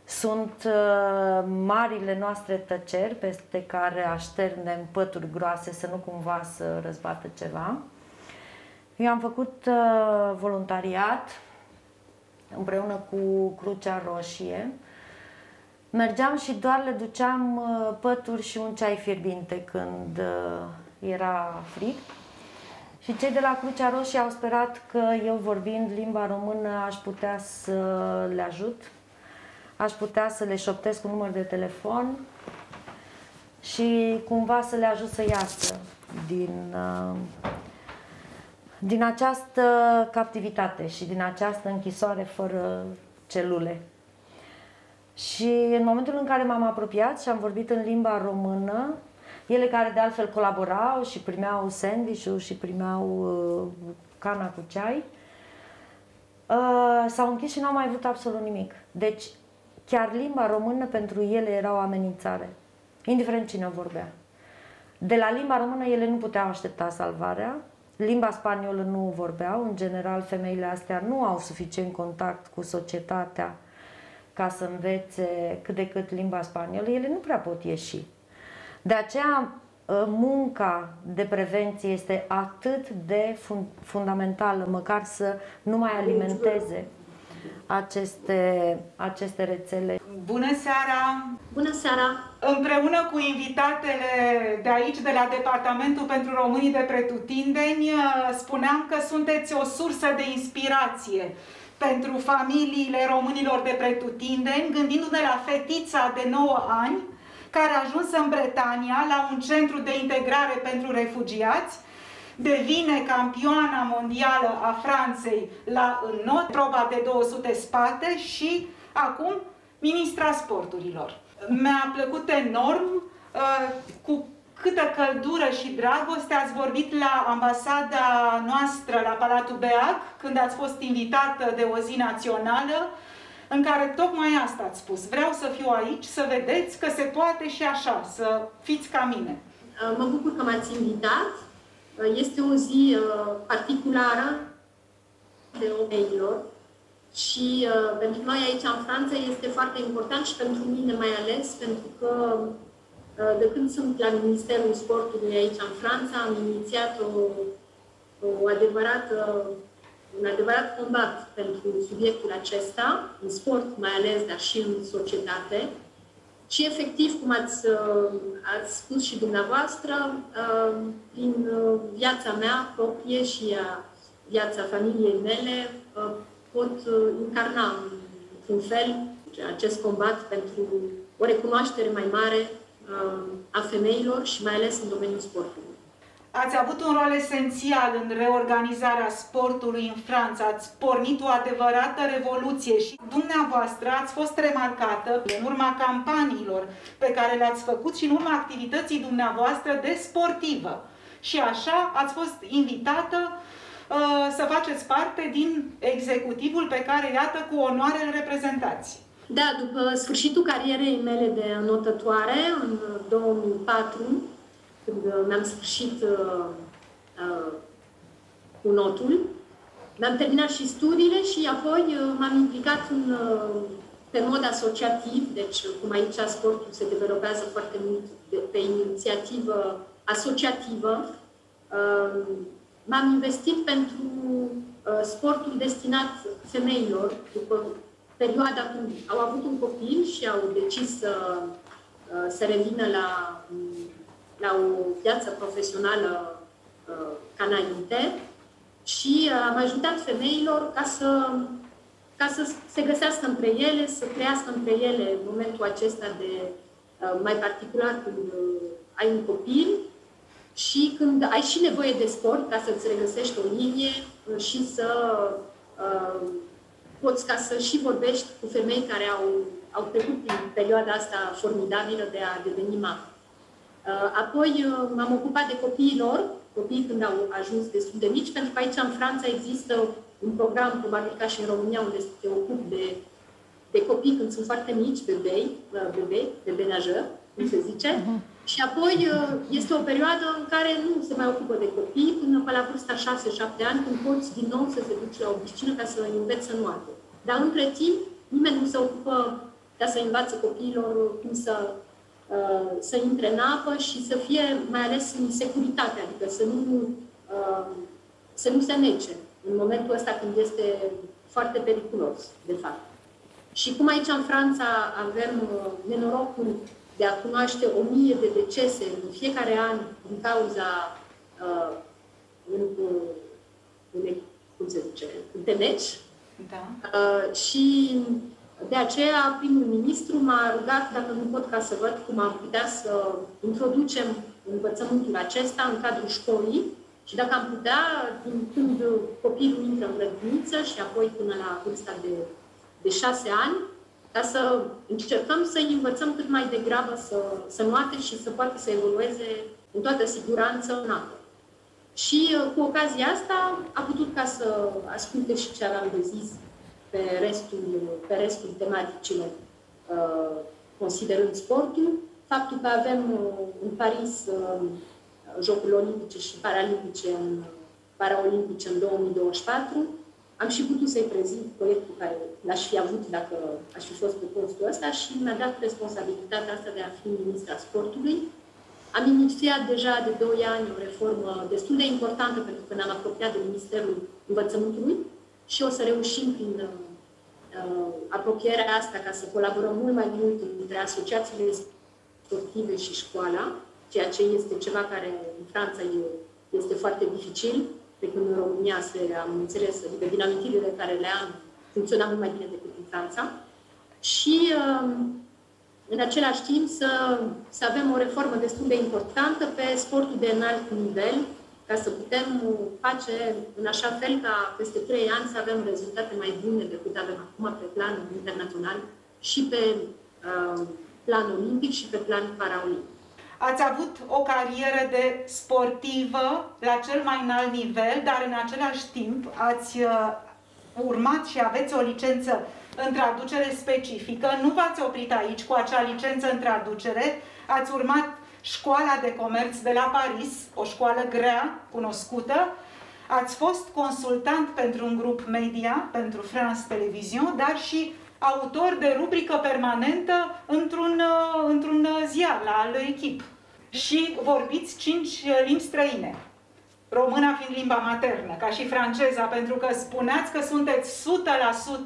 sunt uh, marile noastre tăceri peste care așternem pături groase să nu cumva să răzbată ceva. Eu am făcut uh, voluntariat împreună cu Crucea Roșie Mergeam și doar le duceam uh, pături și un ceai fierbinte când uh, era frig. Și cei de la Crucea Roșie au sperat că eu vorbind limba română aș putea să le ajut, aș putea să le șoptesc un număr de telefon și cumva să le ajut să iasă din, uh, din această captivitate și din această închisoare fără celule. Și în momentul în care m-am apropiat și am vorbit în limba română, ele care de altfel colaborau și primeau sandwich și primeau uh, cana cu ceai, uh, s-au închis și n-au mai vrut absolut nimic. Deci, chiar limba română pentru ele era o amenințare, indiferent cine o vorbea. De la limba română ele nu puteau aștepta salvarea, limba spaniolă nu vorbeau, în general femeile astea nu au suficient contact cu societatea ca să învețe cât de cât limba spaniolă, ele nu prea pot ieși. De aceea ă, munca de prevenție este atât de fundamentală, măcar să nu mai alimenteze aceste, aceste rețele. Bună seara! Bună seara! Împreună cu invitatele de aici, de la Departamentul pentru Românii de Pretutindeni, spuneam că sunteți o sursă de inspirație pentru familiile românilor de pretutindeni, gândindu-ne la fetița de 9 ani, care a ajuns în Bretania la un centru de integrare pentru refugiați, devine campioana mondială a Franței la înnot, proba de 200 spate și acum ministra sporturilor. Mi-a plăcut enorm uh, cu câtă căldură și dragoste ați vorbit la ambasada noastră la Palatul Beac, când ați fost invitată de o zi națională, în care tocmai asta ați spus. Vreau să fiu aici, să vedeți că se poate și așa, să fiți ca mine. Uh, mă bucur că m-ați invitat. Uh, este o zi uh, particulară de omeilor și pentru noi aici în Franța este foarte important și pentru mine mai ales, pentru că de când sunt la Ministerul Sportului aici în Franța, am inițiat o, o adevărată un adevărat combat pentru subiectul acesta, în sport mai ales, dar și în societate. Și efectiv, cum ați, uh, ați spus și dumneavoastră, uh, prin uh, viața mea proprie și a viața familiei mele, pot încarna în fel acest combat pentru o recunoaștere mai mare a femeilor și mai ales în domeniul sportului. Ați avut un rol esențial în reorganizarea sportului în Franța, ați pornit o adevărată revoluție și dumneavoastră ați fost remarcată în urma campaniilor pe care le-ați făcut și în urma activității dumneavoastră de sportivă. Și așa ați fost invitată uh, să faceți parte din executivul pe care, iată, cu onoare îl reprezentați. Da, după sfârșitul carierei mele de notătoare, în 2004, când uh, mi-am sfârșit uh, uh, cu notul. Mi-am terminat și studiile și apoi uh, m-am implicat în, uh, pe mod asociativ, deci uh, cum aici sportul se developează foarte mult de, pe inițiativă asociativă. Uh, m-am investit pentru uh, sportul destinat femeilor după perioada când au avut un copil și au decis să, uh, să revină la la o viață profesională uh, ca înainte. Și uh, am ajutat femeilor ca să, ca să se găsească între ele, să trăiască între ele în momentul acesta de, uh, mai particular când ai un copil și când ai și nevoie de sport ca să-ți regăsești o linie și să poți ca să și vorbești cu femei care au, au trecut prin perioada asta formidabilă de a deveni mamă. Uh, apoi uh, m-am ocupat de copiilor, copiii când au ajuns destul de mici, pentru că aici în Franța există un program, probabil ca și în România, unde te ocupi de, de copii când sunt foarte mici, bebei, uh, bebei, bebenajă, cum se zice. Uh-huh. Și apoi este o perioadă în care nu se mai ocupă de copii până pe la vârsta 6-7 ani, când poți din nou să te duci la o piscină ca să înveți să nuate. Dar între timp, nimeni nu se ocupă ca să învațe copiilor cum să Uh, să intre în apă și să fie mai ales în securitate, adică să nu, uh, să nu se nece în momentul ăsta când este foarte periculos, de fapt. Și cum aici în Franța avem uh, nenorocul de a cunoaște o mie de decese în fiecare an din cauza uh, în, în, cum se zice, în temeci. Da. Uh, și de aceea, primul ministru m-a rugat dacă nu pot ca să văd cum am putea să introducem învățământul acesta în cadrul școlii și dacă am putea, din când copilul intră în grădiniță și apoi până la vârsta de, de șase ani, ca să încercăm să-i învățăm cât mai degrabă să, să nuate și să poată să evolueze în toată siguranță în apă. Și cu ocazia asta a putut ca să asculte și ce aveam de zis pe restul, pe restul tematicilor. considerând sportul, faptul că avem în Paris Jocurile Olimpice și Paralimpice în Paraolimpice în 2024, am și putut să-i prezint proiectul care l-aș fi avut dacă aș fi fost pe postul ăsta și mi-a dat responsabilitatea asta de a fi ministra sportului. Am inițiat deja de 2 ani o reformă destul de importantă pentru că ne-am apropiat de Ministerul Învățământului și o să reușim prin uh, apropierea asta ca să colaborăm mult mai mult între asociațiile sportive și școala, ceea ce este ceva care în Franța este foarte dificil pe când în România se, am înțeles, adică din amintirile care le am, funcționa mult mai bine decât în Franța. Și um, în același timp să, să avem o reformă destul de importantă pe sportul de înalt nivel, ca să putem face în așa fel ca peste trei ani să avem rezultate mai bune decât avem acum pe plan internațional și pe uh, plan olimpic și pe plan paraolimpic. Ați avut o carieră de sportivă la cel mai înalt nivel, dar în același timp ați uh, urmat și aveți o licență în traducere specifică. Nu v-ați oprit aici cu acea licență în traducere, ați urmat școala de comerț de la Paris, o școală grea, cunoscută, ați fost consultant pentru un grup media, pentru France Television, dar și autor de rubrică permanentă într-un, uh, într-un ziar la Le Echip. Și vorbiți cinci limbi străine. Româna fiind limba maternă, ca și franceza, pentru că spuneați că sunteți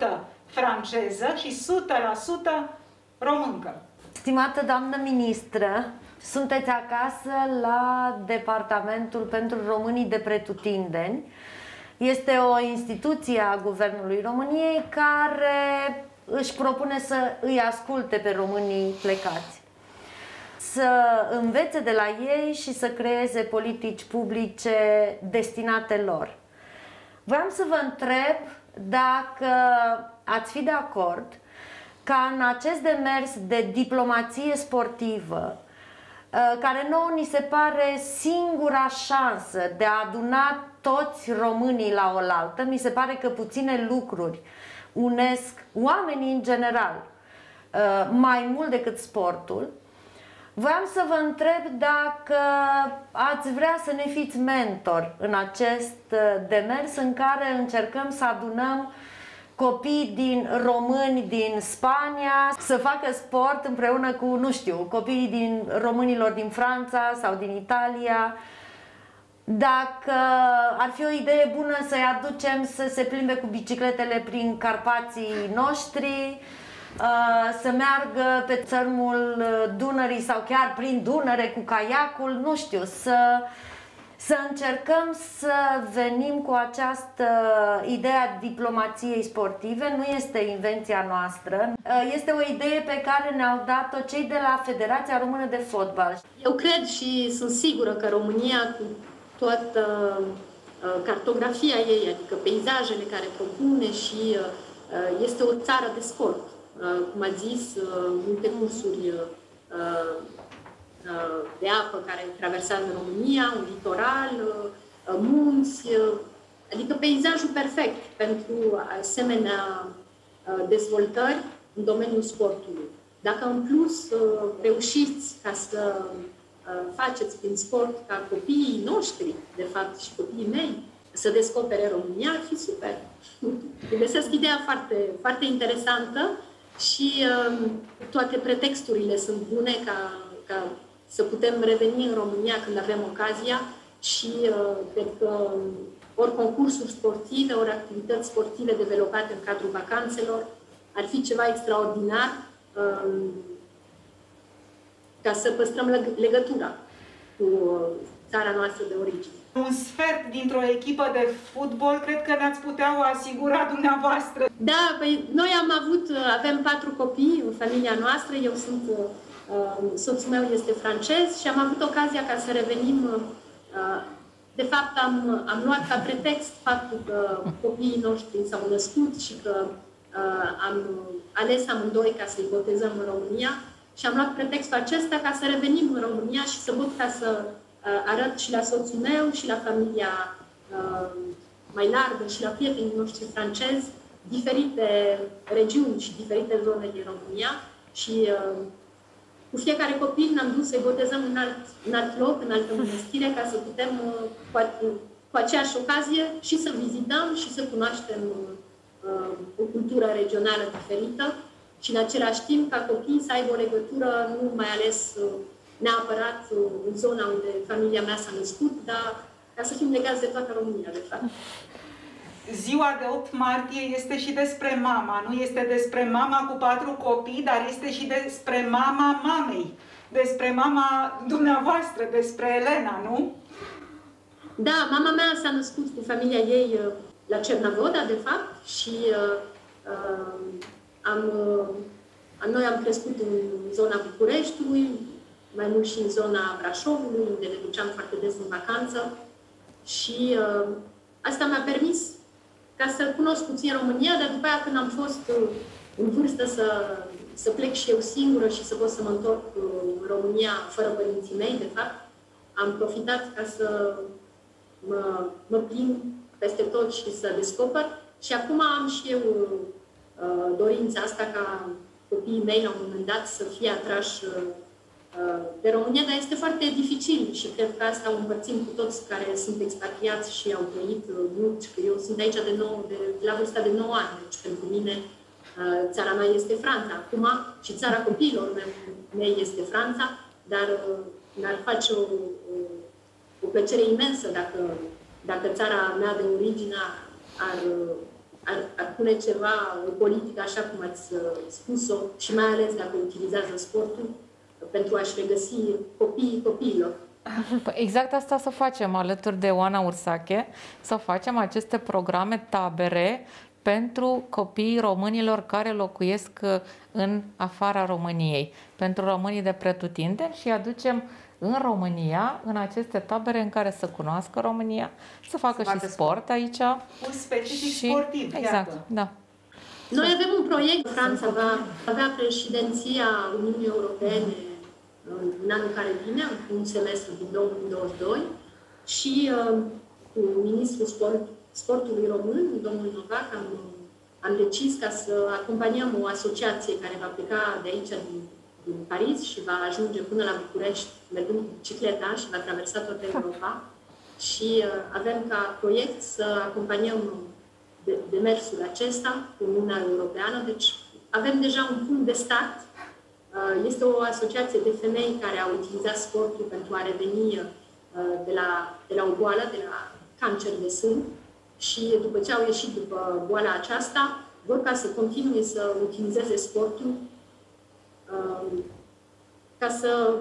100% franceză și 100% româncă. Stimată doamnă ministră, sunteți acasă la Departamentul pentru Românii de Pretutindeni. Este o instituție a Guvernului României care își propune să îi asculte pe românii plecați. Să învețe de la ei și să creeze politici publice destinate lor. Vreau să vă întreb dacă ați fi de acord ca în acest demers de diplomație sportivă, ă, care nouă ni se pare singura șansă de a aduna toți românii la oaltă, mi se pare că puține lucruri unesc oamenii în general uh, mai mult decât sportul. Vreau să vă întreb dacă ați vrea să ne fiți mentor în acest uh, demers în care încercăm să adunăm copii din români din Spania să facă sport împreună cu, nu știu, copiii din românilor din Franța sau din Italia, dacă ar fi o idee bună să-i aducem să se plimbe cu bicicletele prin Carpații noștri, uh, să meargă pe țărmul uh, Dunării sau chiar prin Dunăre cu caiacul, nu știu, să, să încercăm să venim cu această idee a diplomației sportive. Nu este invenția noastră, uh, este o idee pe care ne-au dat-o cei de la Federația Română de Fotbal. Eu cred și sunt sigură că România cu toată uh, cartografia ei, adică peisajele care propune și uh, este o țară de sport. Uh, cum a zis, multe cursuri de apă care traversează România, un litoral, munți, adică peisajul perfect pentru asemenea dezvoltări în domeniul sportului. Dacă în plus reușiți ca să Uh, faceți prin sport ca copiii noștri, de fapt și copiii mei, să descopere România, ar fi super. Găsesc ideea foarte, foarte interesantă și um, toate pretexturile sunt bune ca, ca să putem reveni în România când avem ocazia și uh, cred că um, ori concursuri sportive, ori activități sportive developate în cadrul vacanțelor ar fi ceva extraordinar. Um, ca să păstrăm legătura cu țara noastră de origine. Un sfert dintr-o echipă de fotbal, cred că ne-ați putea o asigura dumneavoastră. Da, păi noi am avut, avem patru copii în familia noastră, eu sunt, uh, soțul meu este francez și am avut ocazia ca să revenim, uh, de fapt am, am luat ca pretext faptul că copiii noștri s-au născut și că uh, am ales amândoi ca să-i botezăm în România și am luat pretextul acesta ca să revenim în România și să pot ca să uh, arăt și la soțul meu și la familia uh, mai largă și la prietenii noștri francezi diferite regiuni și diferite zone din România. Și uh, cu fiecare copil ne-am dus să-i botezăm în alt, în alt loc, în altă mănăstire, ca să putem, uh, cu, cu aceeași ocazie, și să vizităm și să cunoaștem uh, o cultură regională diferită și în același timp ca copiii să aibă o legătură nu mai ales uh, neapărat uh, în zona unde familia mea s-a născut, dar ca să fim legați de toată România, de fapt. Ziua de 8 martie este și despre mama, nu este despre mama cu patru copii, dar este și despre mama mamei, despre mama dumneavoastră, despre Elena, nu? Da, mama mea s-a născut cu familia ei uh, la Cernavoda, de fapt, și uh, uh, am, uh, noi am crescut în zona Bucureștiului, mai mult și în zona Brașovului, unde ne duceam foarte des în vacanță. Și uh, asta mi-a permis ca să cunosc puțin România, dar după aia când am fost uh, în vârstă să, să plec și eu singură și să pot să mă întorc uh, în România fără părinții mei, de fapt, am profitat ca să mă, mă plimb peste tot și să descoper. Și acum am și eu uh, dorința asta ca copiii mei la un moment dat să fie atrași uh, de România, dar este foarte dificil și cred că asta o împărțim cu toți care sunt expatriați și au trăit mult, că eu sunt aici de, nou, de, de la vârsta de 9 ani, deci pentru mine uh, țara mea este Franța. Acum și țara copiilor mei este Franța, dar uh, mi-ar face o, o, o plăcere imensă dacă, dacă țara mea de origine ar, ar, ar pune ceva, o politică așa cum ați uh, spus-o și mai ales dacă utilizează sportul, pentru a-și regăsi copiii copiilor. Păi exact asta să facem alături de Oana Ursache, să facem aceste programe tabere pentru copiii românilor care locuiesc uh, în afara României, pentru românii de pretutindeni și aducem în România, în aceste tabere în care să cunoască România, să facă să și sport, sport aici. Un specific și, sportiv, Exact, iată. da. Noi avem un proiect, Franța va avea președinția Uniunii Europene în anul care vine, un semestru din 2022, și uh, cu Ministrul Sport, Sportului Român, domnul Novac, am, am decis ca să acompaniem o asociație care va pleca de aici, din, din Paris, și va ajunge până la București, mergând cu bicicleta și va traversa toată Europa. Și uh, avem ca proiect să acompaniem demersul acesta cu Uniunea Europeană. Deci avem deja un punct de start Uh, este o asociație de femei care au utilizat sportul pentru a reveni uh, de la, de la o boală, de la cancer de sân și după ce au ieșit după boala aceasta, vor ca să continue să utilizeze sportul uh, ca să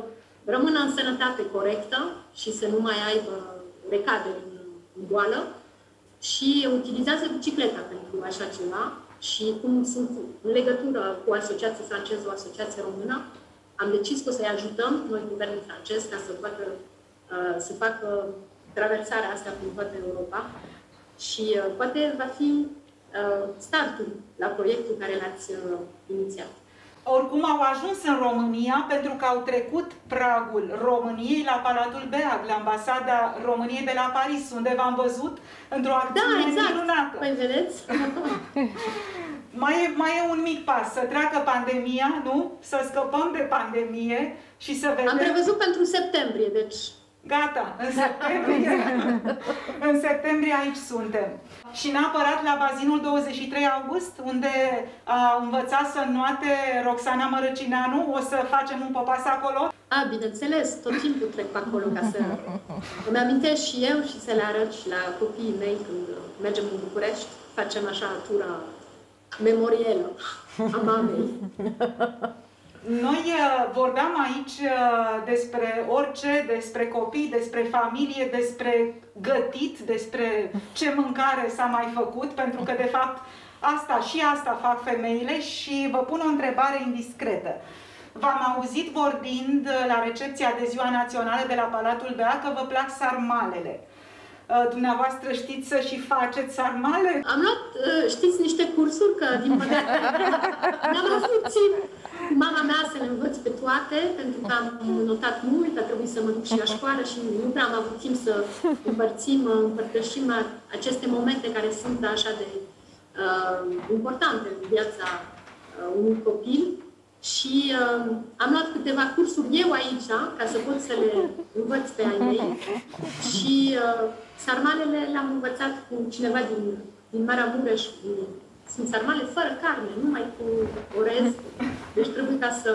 rămână în sănătate corectă și să nu mai aibă recadere în boală. Și utilizează bicicleta pentru așa ceva. Și cum sunt în legătură cu Asociația franceză, o asociație română, am decis că o să-i ajutăm, noi, guvernul francez, ca să facă, uh, să facă traversarea asta prin toată Europa. Și uh, poate va fi uh, startul la proiectul care l-ați inițiat. Oricum au ajuns în România pentru că au trecut pragul României la Palatul Beag, la ambasada României de la Paris, unde v-am văzut într-o acțiune da, exact. minunată. Păi vedeți? mai, e, mai e un mic pas, să treacă pandemia, nu? Să scăpăm de pandemie și să vedem... Am prevăzut pentru septembrie, deci Gata, în septembrie, în septembrie aici suntem. Și neapărat la bazinul 23 august, unde a învățat să noate Roxana Mărăcineanu, o să facem un popas acolo? A, bineînțeles, tot timpul trec pe acolo ca să îmi amintesc și eu și să le arăt și la copiii mei când mergem în București, facem așa tura memorială a mamei. Noi uh, vorbeam aici uh, despre orice, despre copii, despre familie, despre gătit, despre ce mâncare s-a mai făcut, pentru că, de fapt, asta și asta fac femeile și vă pun o întrebare indiscretă. V-am auzit vorbind uh, la recepția de Ziua Națională de la Palatul Bea că vă plac sarmalele. Dumneavoastră știți să și faceți sarmale? Am luat, știți, niște cursuri, că din păcate n-am avut timp mama mea să le învăț pe toate, pentru că am notat mult, a trebuit să mă duc și la școală și nu prea am avut timp să împărțim, împărtășim aceste momente care sunt așa de uh, importante în viața uh, unui copil. și uh, am luat câteva cursuri eu aici, ca să pot să le învăț pe ai mei. Și uh, sarmalele le-am învățat cu cineva din, din Maramureș. Sunt sarmale fără carne, numai cu orez. Deci trebuie ca să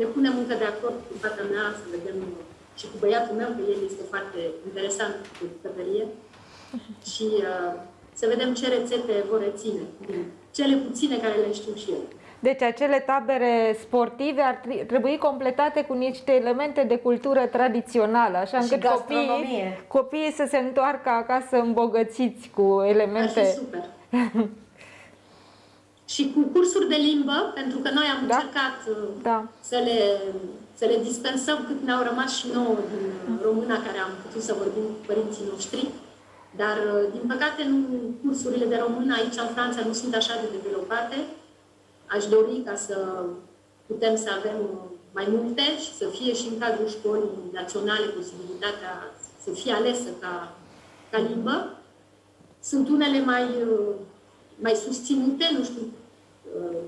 ne punem încă de acord cu fata mea, să vedem și cu băiatul meu, că el este foarte interesant cu bucătărie. Și uh, să vedem ce rețete vor reține, din cele puține care le știu și eu. Deci acele tabere sportive ar trebui completate cu niște elemente de cultură tradițională, așa încât copiii, copiii să se întoarcă acasă îmbogățiți cu elemente. Ar fi super. și cu cursuri de limbă, pentru că noi am da? încercat uh, da. Să, le, să le dispensăm cât ne-au rămas și nouă din uh, româna care am putut să vorbim cu părinții noștri. Dar, uh, din păcate, nu, cursurile de română aici în Franța nu sunt așa de dezvoltate. Aș dori ca să putem să avem mai multe și să fie și în cadrul școlii naționale posibilitatea să fie alesă ca, ca limbă. Sunt unele mai, mai susținute, nu știu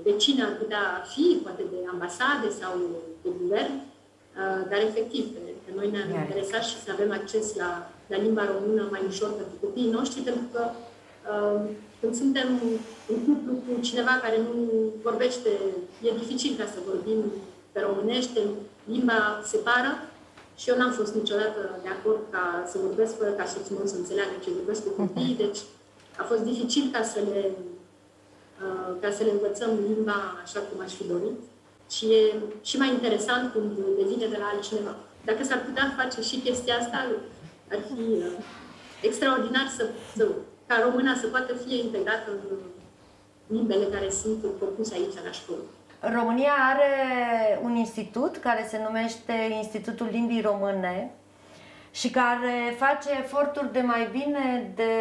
de cine ar putea fi, poate de ambasade sau de guvern, dar efectiv, pe noi ne-a interesat și să avem acces la, la limba română mai ușor pentru copiii noștri, pentru că când suntem în cuplu cu cineva care nu vorbește, e dificil ca să vorbim pe românește, limba separă și eu n-am fost niciodată de acord ca să vorbesc fără ca soțul meu să înțeleagă ce vorbesc cu copiii, mhm. deci a fost dificil ca să le, uh, ca să le învățăm limba așa cum aș fi dorit. Și e și mai interesant când devine de la altcineva. Dacă s-ar putea face și chestia asta, ar fi uh, extraordinar să, să ca româna să poată fi integrată în limbele care sunt propuse aici la școală. România are un institut care se numește Institutul Limbii Române și care face eforturi de mai bine de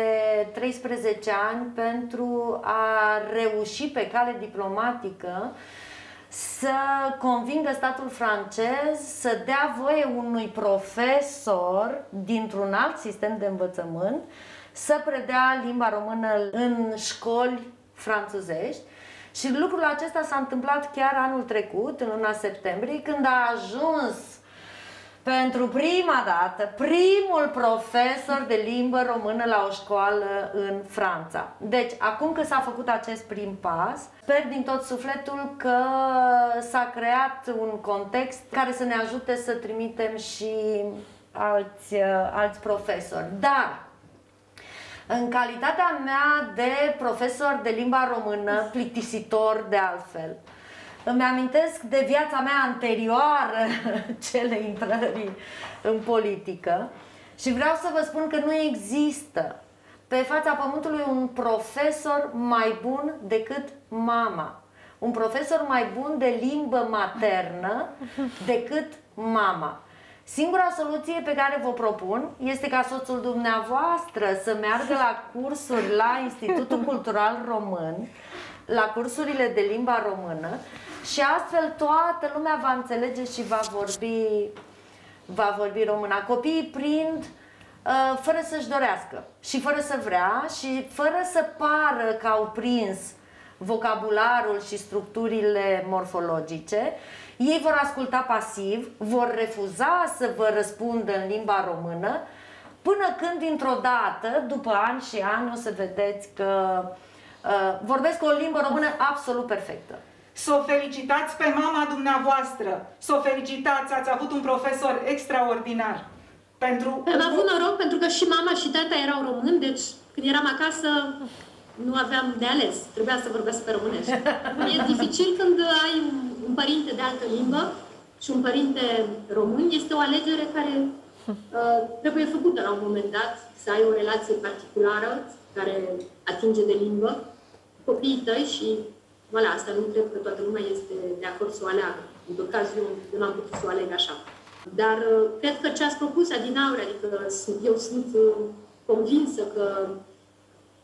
13 ani pentru a reuși pe cale diplomatică să convingă statul francez să dea voie unui profesor dintr-un alt sistem de învățământ să predea limba română în școli franțuzești. Și lucrul acesta s-a întâmplat chiar anul trecut, în luna septembrie, când a ajuns pentru prima dată primul profesor de limbă română la o școală în Franța. Deci, acum că s-a făcut acest prim pas, sper din tot sufletul că s-a creat un context care să ne ajute să trimitem și alți, alți profesori. Dar, în calitatea mea de profesor de limba română, plictisitor de altfel, îmi amintesc de viața mea anterioară cele intrării în politică și vreau să vă spun că nu există pe fața pământului un profesor mai bun decât mama. Un profesor mai bun de limbă maternă decât mama. Singura soluție pe care vă propun este ca soțul dumneavoastră să meargă la cursuri la Institutul Cultural Român, la cursurile de limba română și astfel toată lumea va înțelege și va vorbi, va vorbi româna. Copiii prind uh, fără să-și dorească și fără să vrea și fără să pară că au prins vocabularul și structurile morfologice ei vor asculta pasiv, vor refuza să vă răspundă în limba română, până când, dintr-o dată, după ani și ani, o să vedeți că uh, vorbesc o limbă română absolut perfectă. Să o felicitați pe mama dumneavoastră, să o felicitați, ați avut un profesor extraordinar. Pentru... Am avut noroc pentru că și mama și tata erau români, deci când eram acasă nu aveam de ales, trebuia să vorbesc pe românești. E dificil când ai un părinte de altă limbă și un părinte român, este o alegere care uh, trebuie făcută la un moment dat, să ai o relație particulară care atinge de limbă copiii tăi și voilà, asta nu cred că toată lumea este de acord să o aleagă. În tot caz, eu, eu n-am putut să o aleg așa. Dar uh, cred că ce ați propus, Adinaure, adică eu sunt uh, convinsă că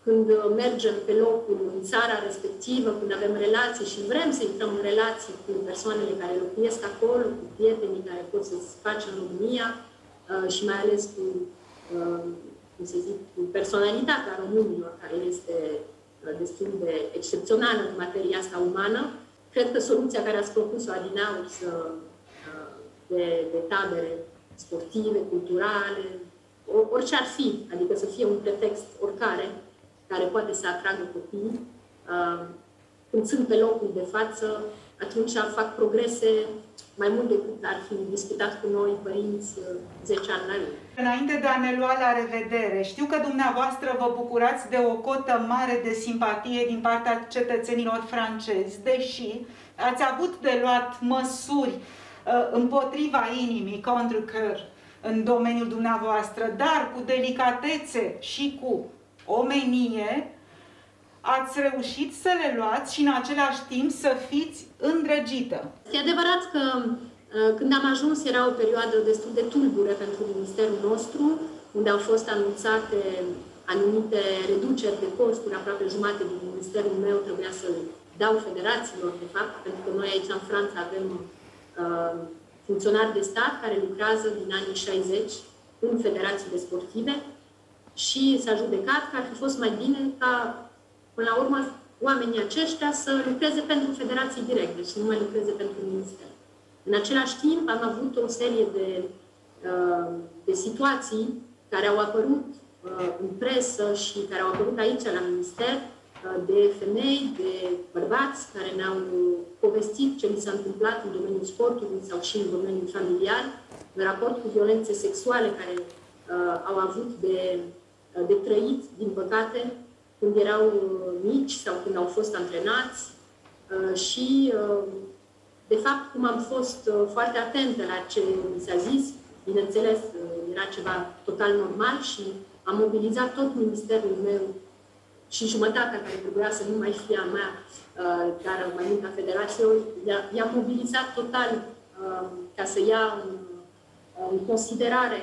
când uh, mergem pe locul în țara respectivă, când avem relații și vrem să intrăm în relații cu persoanele care locuiesc acolo, cu prietenii care pot să-ți facă în România uh, și mai ales cu, uh, cum să zic, cu personalitatea românilor, care este destul de excepțională în materia asta umană, cred că soluția care ați propus-o adineauri să, de, de tabere sportive, culturale, orice ar fi, adică să fie un pretext oricare care poate să atragă copii, când sunt pe locul de față, atunci fac progrese mai mult decât ar fi discutat cu noi părinți 10 uh, ani la rând. Înainte de a ne lua la revedere, știu că dumneavoastră vă bucurați de o cotă mare de simpatie din partea cetățenilor francezi, deși ați avut de luat măsuri uh, împotriva inimii, contre cœur, în domeniul dumneavoastră, dar cu delicatețe și cu omenie, ați reușit să le luați și în același timp să fiți îndrăgită. E adevărat că uh, când am ajuns era o perioadă destul de tulbure pentru ministerul nostru, unde au fost anunțate anumite reduceri de costuri, aproape jumate din ministerul meu trebuia să dau federațiilor, de fapt, pentru că noi aici în Franța avem uh, funcționari de stat care lucrează din anii 60 în federațiile sportive și s-a judecat că ar fi fost mai bine ca Până la urmă, oamenii aceștia să lucreze pentru federații directe și nu mai lucreze pentru minister. În același timp, am avut o serie de, uh, de situații care au apărut uh, în presă și care au apărut aici la minister, uh, de femei, de bărbați care ne-au povestit ce li s-a întâmplat în domeniul sportului sau și în domeniul familial, în raport cu violențe sexuale care au avut de, de trăit, din păcate, când erau uh, mici sau când au fost antrenați uh, și, uh, de fapt, cum am fost foarte atentă la ce mi s-a zis, bineînțeles, era ceva total normal și am mobilizat tot ministerul meu și jumătatea care trebuia să nu mai fie a mea, dar mai mult a federației, i-am mobilizat total ca să ia în, în considerare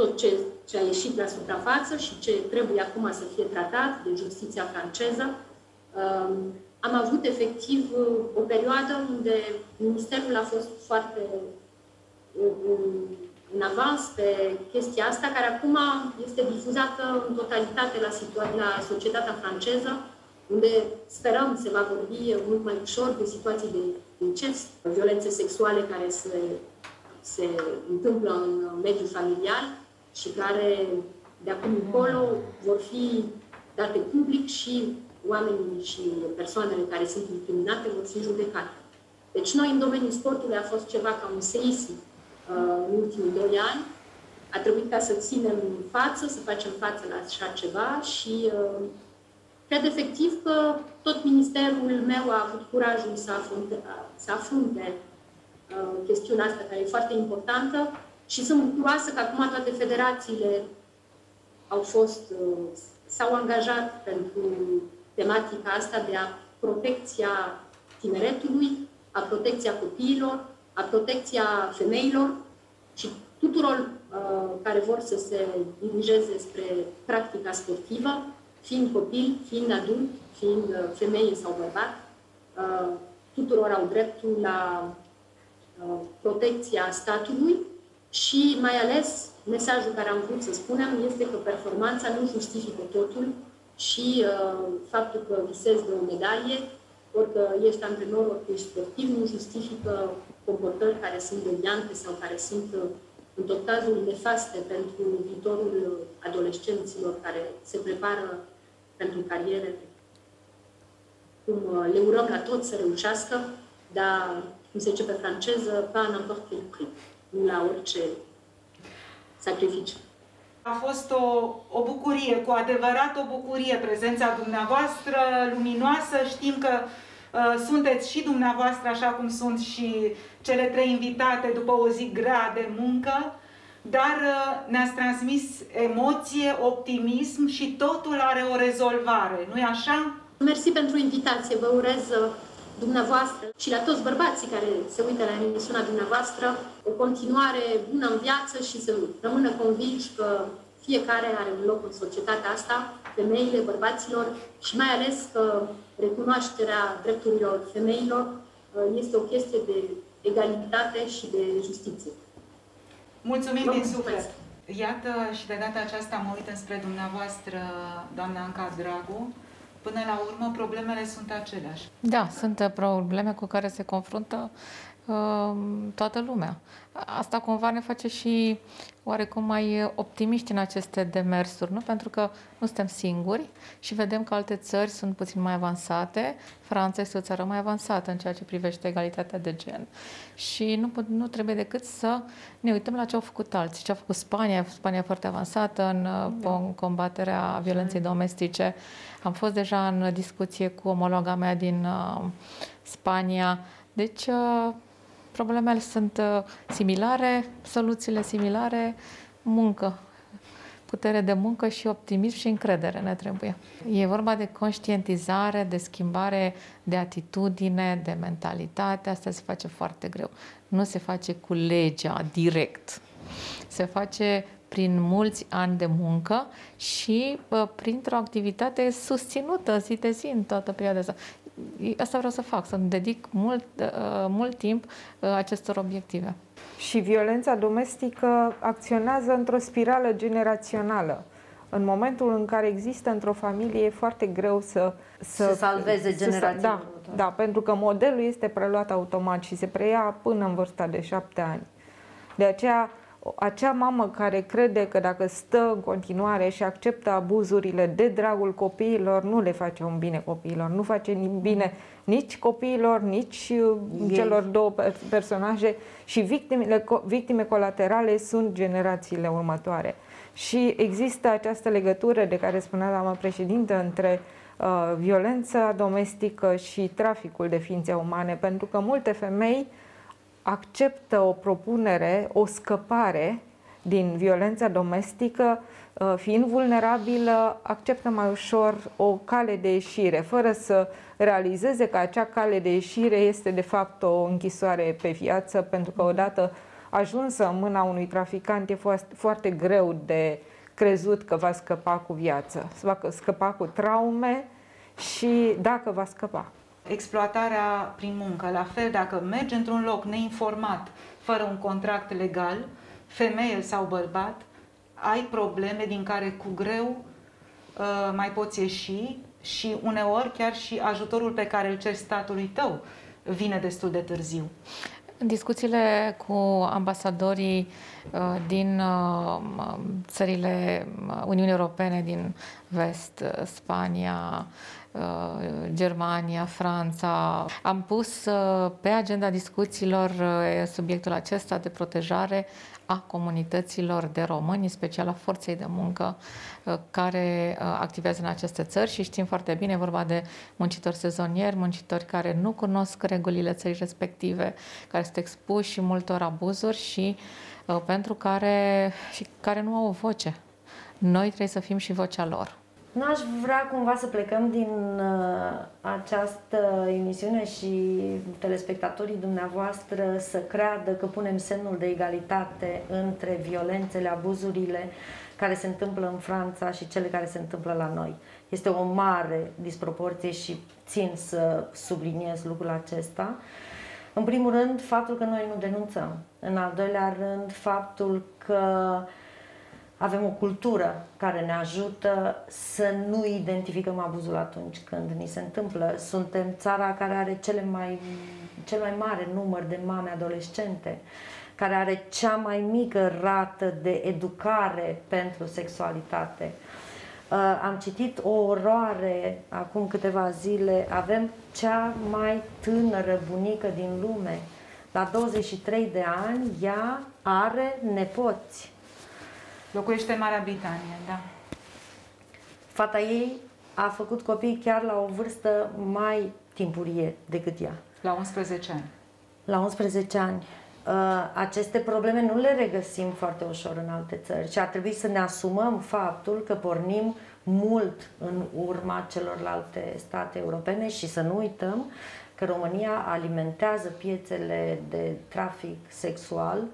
tot ce, ce a ieșit la suprafață și ce trebuie acum să fie tratat de justiția franceză. Um, am avut efectiv o perioadă unde Ministerul a fost foarte în avans pe chestia asta, care acum este difuzată în totalitate la, situa- la societatea franceză, unde sperăm se va vorbi mult mai ușor de situații de incest, violențe sexuale care se, se întâmplă în mediul familial și care de acum încolo vor fi date public și oamenii și persoanele care sunt incriminate vor fi judecate. Deci noi în domeniul sportului a fost ceva ca un seism uh, în ultimii doi ani. A trebuit ca să ținem față, să facem față la așa ceva și uh, cred efectiv că tot ministerul meu a avut curajul să afrunte, să afrunte uh, chestiunea asta care e foarte importantă și sunt bucuroasă că acum toate federațiile au fost, uh, s-au angajat pentru tematica asta de a protecția tineretului, a protecția copiilor, a protecția femeilor și tuturor uh, care vor să se dirigeze spre practica sportivă, fiind copil, fiind adult, fiind uh, femeie sau bărbat, uh, tuturor au dreptul la uh, protecția statului și mai ales mesajul care am vrut să spunem este că performanța nu justifică totul și uh, faptul că visezi de o medalie, ori că ești antrenor, ori că ești sportiv, nu justifică comportări care sunt deviante sau care sunt, uh, în tot cazul, nefaste pentru viitorul adolescenților care se prepară pentru cariere. Cum uh, le urăm la toți să reușească, dar, cum se zice pe franceză, pas n'importe quel prix la orice sacrificiu. A fost o, o bucurie, cu adevărat o bucurie, prezența dumneavoastră luminoasă. Știm că uh, sunteți și dumneavoastră, așa cum sunt și cele trei invitate, după o zi grea de muncă, dar uh, ne-ați transmis emoție, optimism și totul are o rezolvare, nu-i așa? Mersi pentru invitație, vă urez uh, dumneavoastră și la toți bărbații care se uită la emisiunea dumneavoastră o continuare bună în viață și să rămână convinși că fiecare are un loc în societatea asta, femeile, bărbaților și mai ales că recunoașterea drepturilor femeilor uh, este o chestie de egalitate și de justiție. Mulțumim din suflet! Iată și de data aceasta mă uit înspre dumneavoastră, doamna Anca Dragu, Până la urmă, problemele sunt aceleași. Da, sunt probleme cu care se confruntă uh, toată lumea. Asta cumva ne face și oarecum mai optimiști în aceste demersuri, nu? Pentru că nu suntem singuri și vedem că alte țări sunt puțin mai avansate. Franța este o țară mai avansată în ceea ce privește egalitatea de gen. Și nu, nu trebuie decât să ne uităm la ce au făcut alții. Ce a făcut Spania, Spania foarte avansată în da. combaterea violenței domestice. Am fost deja în discuție cu omologa mea din uh, Spania. Deci, uh, problemele sunt uh, similare, soluțiile similare, muncă, putere de muncă și optimism și încredere ne trebuie. E vorba de conștientizare, de schimbare de atitudine, de mentalitate. Asta se face foarte greu. Nu se face cu legea direct. Se face prin mulți ani de muncă și uh, printr-o activitate susținută zi de zi în toată perioada asta asta vreau să fac, să-mi dedic mult, uh, mult timp uh, acestor obiective. Și violența domestică acționează într-o spirală generațională. În momentul în care există într-o familie, e foarte greu să... Să, să salveze generația. Da, da, pentru că modelul este preluat automat și se preia până în vârsta de șapte ani. De aceea, acea mamă care crede că dacă stă în continuare și acceptă abuzurile de dragul copiilor, nu le face un bine copiilor, nu face bine nici copiilor, nici uh, Ei. celor două personaje și victimele, victime colaterale sunt generațiile următoare. Și există această legătură de care spunea doamna președintă între uh, violența domestică și traficul de ființe umane, pentru că multe femei uh, acceptă o propunere, o scăpare din violența domestică, uh, fiind vulnerabilă, acceptă mai ușor o cale de ieșire, fără să realizeze că acea cale de ieșire este de fapt o închisoare pe viață, pentru că odată ajunsă în mâna unui traficant e foarte greu de crezut că va scăpa cu viață, va scăpa cu traume și dacă va scăpa exploatarea prin muncă. La fel, dacă mergi într-un loc neinformat, fără un contract legal, femeie sau bărbat, ai probleme din care cu greu uh, mai poți ieși și uneori chiar și ajutorul pe care îl ceri statului tău vine destul de târziu. În discuțiile cu ambasadorii uh, din uh, țările Uniunii Europene din vest, uh, Spania, Uh, Germania, Franța. Am pus uh, pe agenda discuțiilor uh, subiectul acesta de protejare a comunităților de români, în special a forței de muncă care activează în aceste țări și știm foarte bine, vorba de muncitori sezonieri, muncitori care nu cunosc regulile țării respective, care sunt expuși multor abuzuri și pentru care, și care nu au o voce. Noi trebuie să fim și vocea lor. Nu aș vrea cumva să plecăm din uh, această emisiune și telespectatorii dumneavoastră să creadă că punem semnul de egalitate între violențele, abuzurile care se întâmplă în Franța și cele care se întâmplă la noi. Este o mare disproporție și țin să subliniez lucrul acesta. În primul rând, faptul că noi nu denunțăm. În al doilea rând, faptul că uh, avem o cultură care ne ajută să nu identificăm abuzul atunci când ni se întâmplă. Suntem țara care are cele mai, cel mai mare număr de mame adolescente, care are cea mai mică rată de educare pentru sexualitate. Uh, am citit o oroare acum câteva zile, avem cea mai tânără bunică din lume. La 23 de ani, ea are nepoți Locuiește în Marea Britanie, da. Fata ei a făcut copii chiar la o vârstă mai timpurie decât ea. La 11 ani. La 11 ani. Uh, aceste probleme nu le regăsim foarte ușor în alte țări și ar trebui să ne asumăm faptul că pornim mult în urma celorlalte state europene și să nu uităm că România alimentează piețele de trafic sexual uh,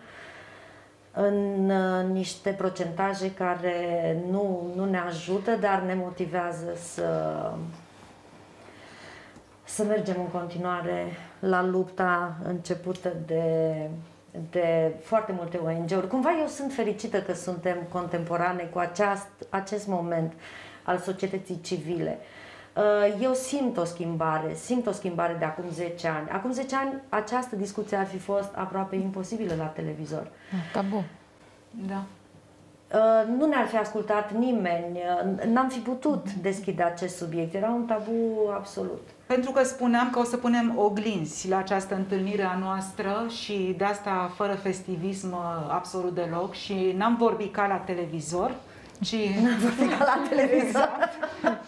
în uh, niște procentaje care nu, nu ne ajută, dar ne motivează să, să mergem în continuare la lupta începută de, de foarte multe ONG-uri. Cumva eu sunt fericită că suntem contemporane cu aceast, acest moment al societății civile. Uh, eu simt o schimbare, simt o schimbare de acum 10 ani. Acum 10 ani această discuție ar fi fost aproape imposibilă la televizor. Tabu. Da. Uh, nu ne-ar fi ascultat nimeni, uh, n-am fi putut deschide acest subiect, era un tabu absolut. Pentru că spuneam că o să punem oglinzi la această întâlnire a noastră și de asta fără festivism absolut deloc și n-am vorbit ca la televizor, ci, n-am vorbit ca la televizor. Exact,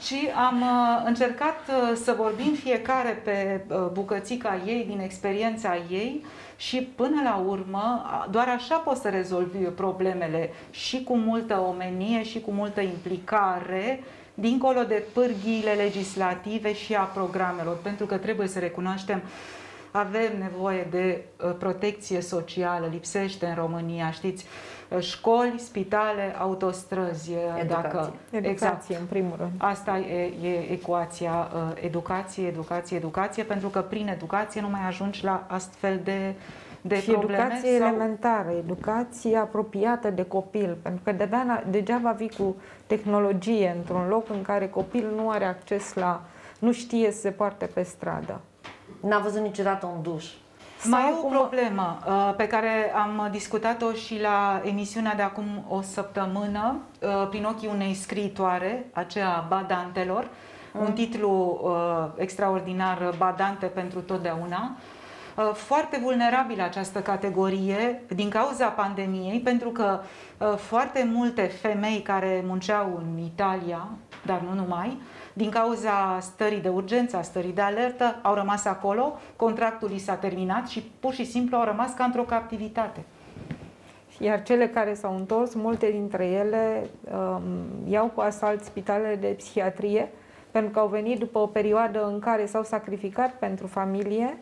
ci am uh, încercat uh, să vorbim fiecare pe uh, bucățica ei, din experiența ei și până la urmă doar așa poți să rezolvi problemele și cu multă omenie și cu multă implicare dincolo de pârghiile legislative și a programelor, pentru că trebuie să recunoaștem avem nevoie de uh, protecție socială, lipsește în România, știți, uh, școli, spitale, autostrăzi. Uh, educație. Dacă, educație, exact, în primul rând. Asta e, e ecuația educație, educație, educație, pentru că prin educație nu mai ajungi la astfel de de și probleme educație sau... elementară, educație apropiată de copil, pentru că degeaba, degeaba vii cu tehnologie într-un loc în care copilul nu are acces la, nu știe să se poarte pe stradă. N-a văzut niciodată un duș. Mai e o problemă uh, pe care am discutat-o și la emisiunea de acum o săptămână, uh, prin ochii unei scriitoare, aceea Badantelor, mm. un titlu uh, extraordinar, Badante pentru totdeauna, Uh, foarte vulnerabilă această categorie din cauza pandemiei, pentru că uh, foarte multe femei care munceau în Italia, dar nu numai, din cauza stării de urgență, a stării de alertă, au rămas acolo, contractul li s-a terminat și pur și simplu au rămas ca într-o captivitate. Iar cele care s-au întors, multe dintre ele um, iau cu asalt spitalele de psihiatrie, pentru că au venit după o perioadă în care s-au sacrificat pentru familie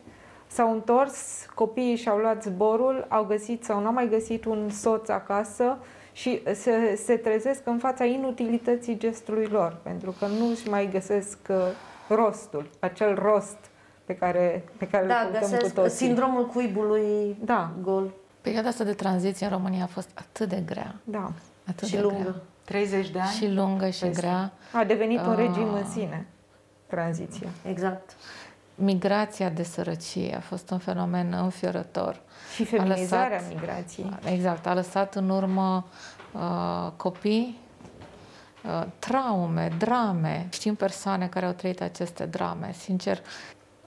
S-au întors, copiii și-au luat zborul, au găsit sau nu au mai găsit un soț acasă și se, se trezesc în fața inutilității gestului lor, pentru că nu își mai găsesc uh, rostul, acel rost pe care, pe care da, îl găsesc cu toții. sindromul cuibului da. gol. Perioada asta de tranziție în România a fost atât de grea. Da. Atât și de lungă. Grea. 30 de ani? Și lungă și grea. A devenit un uh, regim în sine, tranziția. Exact migrația de sărăcie a fost un fenomen înfiorător. Și feminizarea lăsat, migrației. Exact, a lăsat în urmă uh, copii, uh, traume, drame. Știm persoane care au trăit aceste drame. Sincer,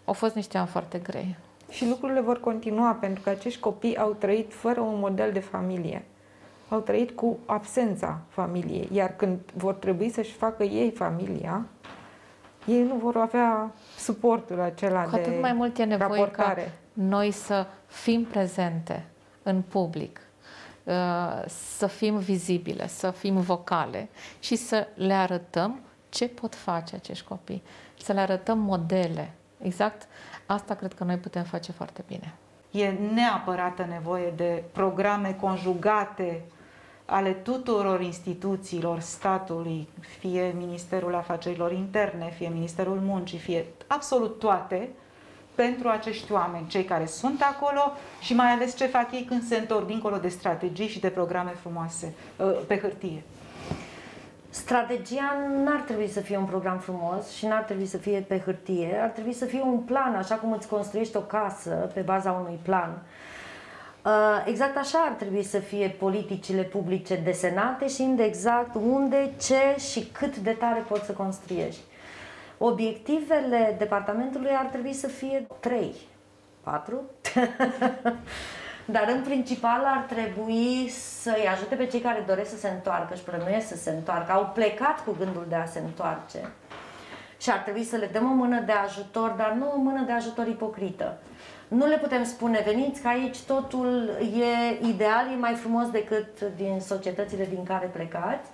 au fost niște ani foarte grei. Și lucrurile vor continua pentru că acești copii au trăit fără un model de familie. Au trăit cu absența familiei. Iar când vor trebui să-și facă ei familia, ei nu vor avea suportul acela Cu atât de mai mult e nevoie raportare. ca noi să fim prezente în public, uh, să fim vizibile, să fim vocale și să le arătăm ce pot face acești copii, să le arătăm modele. Exact asta cred că noi putem face foarte bine. E neapărată nevoie de programe conjugate ale tuturor instituțiilor statului, fie Ministerul Afacerilor Interne, fie Ministerul Muncii, fie absolut toate, pentru acești oameni, cei care sunt acolo și mai ales ce fac ei când se întorc dincolo de strategii și de programe frumoase uh, pe hârtie. Strategia n-ar trebui să fie un program frumos și n-ar trebui să fie pe hârtie, ar trebui să fie un plan, așa cum îți construiești o casă pe baza unui plan. Uh, exact așa ar trebui să fie politicile publice desenate și exact unde, ce și cât de tare poți să construiești. Obiectivele departamentului ar trebui să fie 3, 4, dar în principal ar trebui să-i ajute pe cei care doresc să se întoarcă și plănuiesc să se întoarcă, au plecat cu gândul de a se întoarce și ar trebui să le dăm o mână de ajutor, dar nu o mână de ajutor ipocrită. Nu le putem spune, veniți că aici totul e ideal, e mai frumos decât din societățile din care plecați.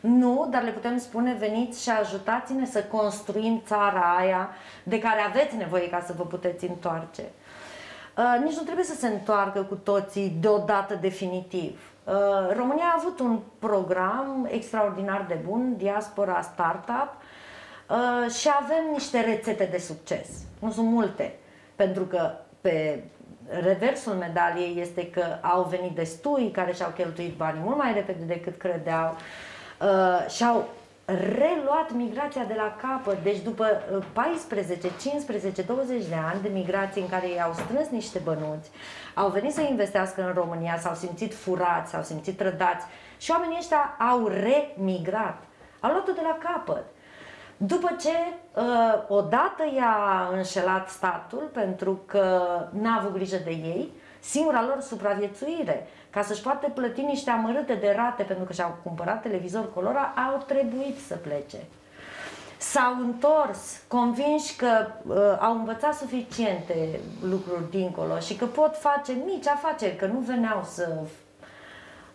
Nu, dar le putem spune, veniți și ajutați-ne să construim țara aia de care aveți nevoie ca să vă puteți întoarce. Uh, nici nu trebuie să se întoarcă cu toții deodată definitiv. Uh, România a avut un program extraordinar de bun, Diaspora Startup, uh, și avem niște rețete de succes. Nu sunt multe, pentru că pe reversul medaliei este că au venit destui care și-au cheltuit banii mult mai repede decât credeau uh, și au reluat migrația de la capăt. Deci după 14, 15, 20 de ani de migrație în care ei au strâns niște bănuți, au venit să investească în România, s-au simțit furați, s-au simțit trădați și oamenii ăștia au remigrat. Au luat-o de la capăt. După ce uh, odată i-a înșelat statul pentru că n-a avut grijă de ei, singura lor supraviețuire, ca să-și poată plăti niște amărâte de rate pentru că și-au cumpărat televizor colora, au trebuit să plece. S-au întors, convinși că uh, au învățat suficiente lucruri dincolo și că pot face mici afaceri, că nu veneau să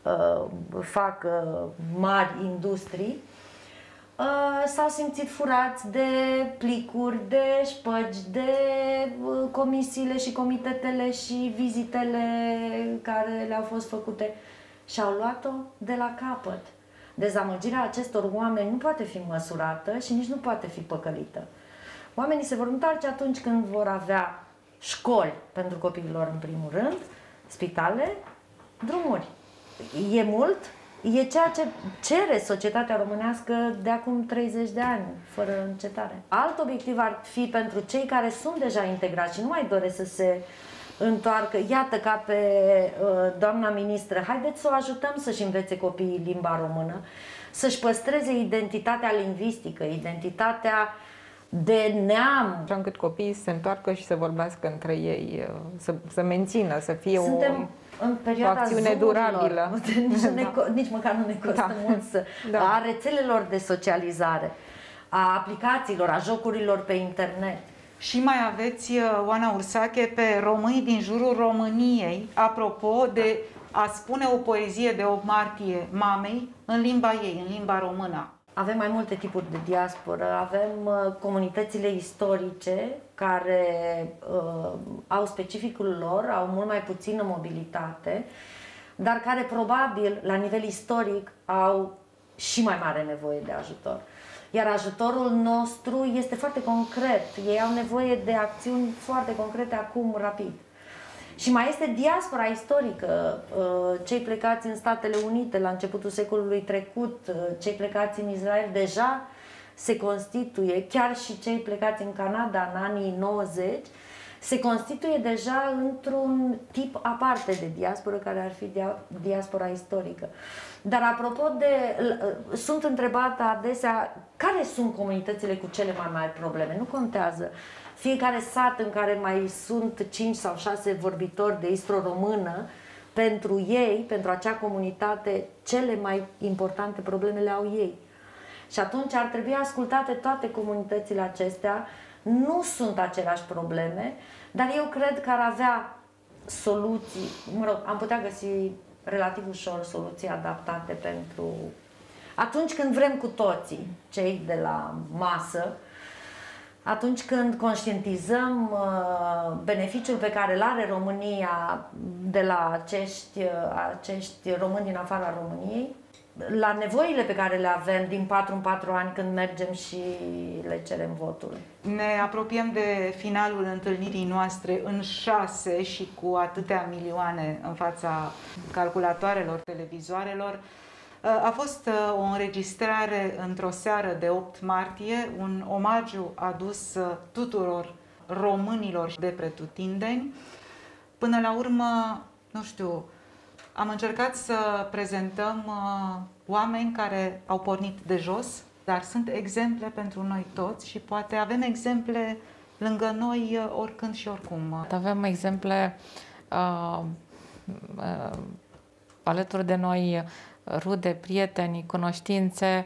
uh, facă mari industrii, Uh, s-au simțit furați de plicuri, de șpăgi, de uh, comisiile și comitetele și vizitele care le-au fost făcute și au luat-o de la capăt. Dezamăgirea acestor oameni nu poate fi măsurată și nici nu poate fi păcălită. Oamenii se vor întoarce atunci când vor avea școli pentru copiilor în primul rând, spitale, drumuri. E mult, e ceea ce cere societatea românească de acum 30 de ani, fără încetare. Alt obiectiv ar fi pentru cei care sunt deja integrați și nu mai doresc să se întoarcă, iată ca pe uh, doamna ministră, haideți să o ajutăm să-și învețe copiii limba română, să-și păstreze identitatea lingvistică, identitatea de neam. Așa încât copiii se întoarcă și să vorbească între ei, uh, să, să mențină, să fie Suntem o în perioada o acțiune durabilă. nici, da. ne, nici măcar nu ne costă Da. mult să, Da. a rețelelor de socializare, a aplicațiilor, a jocurilor pe internet. Și mai aveți, uh, Oana Ursache, pe românii din jurul României, apropo de a spune o poezie de 8 martie mamei în limba ei, în limba română. Avem mai multe tipuri de diasporă, avem uh, comunitățile istorice care uh, au specificul lor, au mult mai puțină mobilitate, dar care probabil la nivel istoric au și mai mare nevoie de ajutor. Iar ajutorul nostru este foarte concret. Ei au nevoie de acțiuni foarte concrete acum, rapid. Și mai este diaspora istorică, uh, cei plecați în Statele Unite la începutul secolului trecut, uh, cei plecați în Israel deja se constituie, chiar și cei plecați în Canada în anii 90, se constituie deja într-un tip aparte de diasporă, care ar fi dia- diaspora istorică. Dar apropo de, l- sunt întrebată adesea care sunt comunitățile cu cele mai mari probleme. Nu contează. Fiecare sat în care mai sunt 5 sau 6 vorbitori de istro-română, pentru ei, pentru acea comunitate, cele mai importante probleme le au ei. Și atunci ar trebui ascultate toate comunitățile acestea. Nu sunt aceleași probleme, dar eu cred că ar avea soluții, mă rog, am putea găsi relativ ușor soluții adaptate pentru atunci când vrem cu toții, cei de la masă, atunci când conștientizăm uh, beneficiul pe care îl are România de la acești, uh, acești români din afara României, la nevoile pe care le avem din 4 în 4 ani când mergem și le cerem votul. Ne apropiem de finalul întâlnirii noastre în șase și cu atâtea milioane în fața calculatoarelor, televizoarelor. A fost uh, o înregistrare într-o seară de 8 martie, un omagiu adus uh, tuturor românilor de pretutindeni. Până la urmă, nu știu, am încercat să prezentăm uh, oameni care au pornit de jos, dar sunt exemple pentru noi toți și poate avem exemple lângă noi uh, oricând și oricum. Avem exemple uh, uh, alături de noi rude, prieteni, cunoștințe,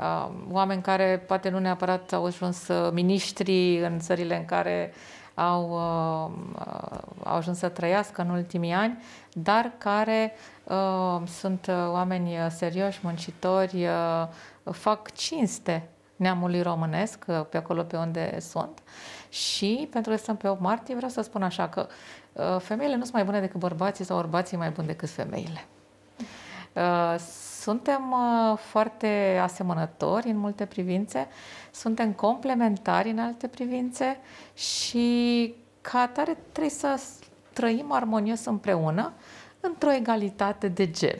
uh, oameni care poate nu neapărat au ajuns uh, miniștri în țările în care au, uh, uh, au ajuns să trăiască în ultimii ani, dar care uh, sunt uh, oameni uh, serioși, muncitori, uh, fac cinste neamului românesc uh, pe acolo pe unde sunt și pentru că stăm pe 8 martie vreau să spun așa că uh, femeile nu sunt mai bune decât bărbații sau bărbații mai buni decât femeile. Uh, Suntem uh, foarte asemănători în multe privințe, suntem complementari în alte privințe și ca atare trebuie să trăim armonios împreună, într-o egalitate de gen.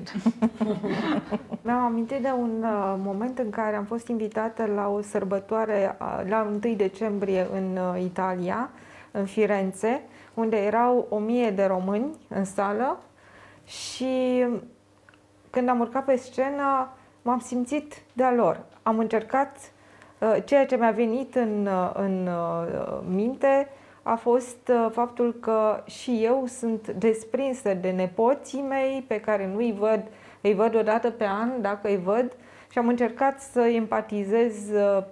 Mi-am amintit de un uh, moment în care am fost invitată la o sărbătoare uh, la 1 decembrie în uh, Italia, în Firenze, unde erau o mie de români în sală și când am urcat pe scenă m-am simțit de-a lor. Am încercat uh, ceea ce mi-a venit în, uh, în uh, minte a fost faptul că și eu sunt desprinsă de nepoții mei pe care nu îi văd, îi văd o dată pe an, dacă îi văd, și am încercat să empatizez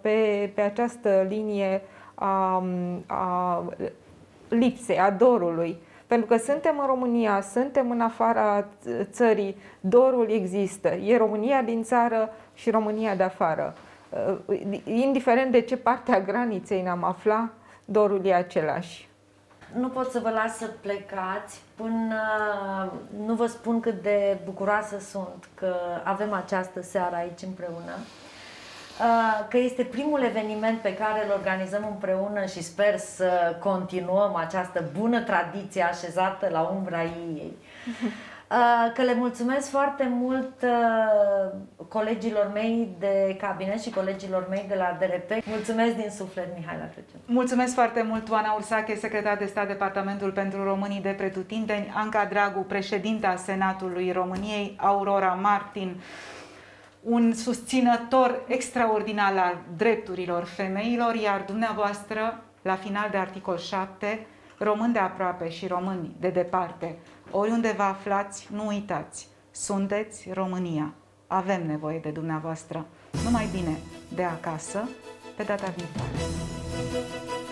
pe, pe această linie a, a lipsei, a dorului. Pentru că suntem în România, suntem în afara țării, dorul există. E România din țară și România de afară. Uh, indiferent de ce parte a graniței ne-am aflat, dorul e același. Nu pot să vă las să plecați până nu vă spun cât de bucuroasă sunt că avem această seară aici împreună. Uh, că este primul eveniment pe care îl organizăm împreună și sper să continuăm această bună tradiție așezată la umbra ei. Uh, că le mulțumesc foarte mult uh, colegilor mei de cabinet și colegilor mei de la DRP. Mulțumesc din suflet, Mihaela Crăciun. Mulțumesc foarte mult, Oana Ursache, secretar de stat Departamentul pentru Românii de Pretutindeni, Anca Dragu, președinta Senatului României, Aurora Martin, un susținător extraordinar al drepturilor femeilor, iar dumneavoastră, la final de articol 7, români de aproape și români de departe, oriunde vă aflați, nu uitați, sunteți România. Avem nevoie de dumneavoastră. Numai bine de acasă, pe data viitoare.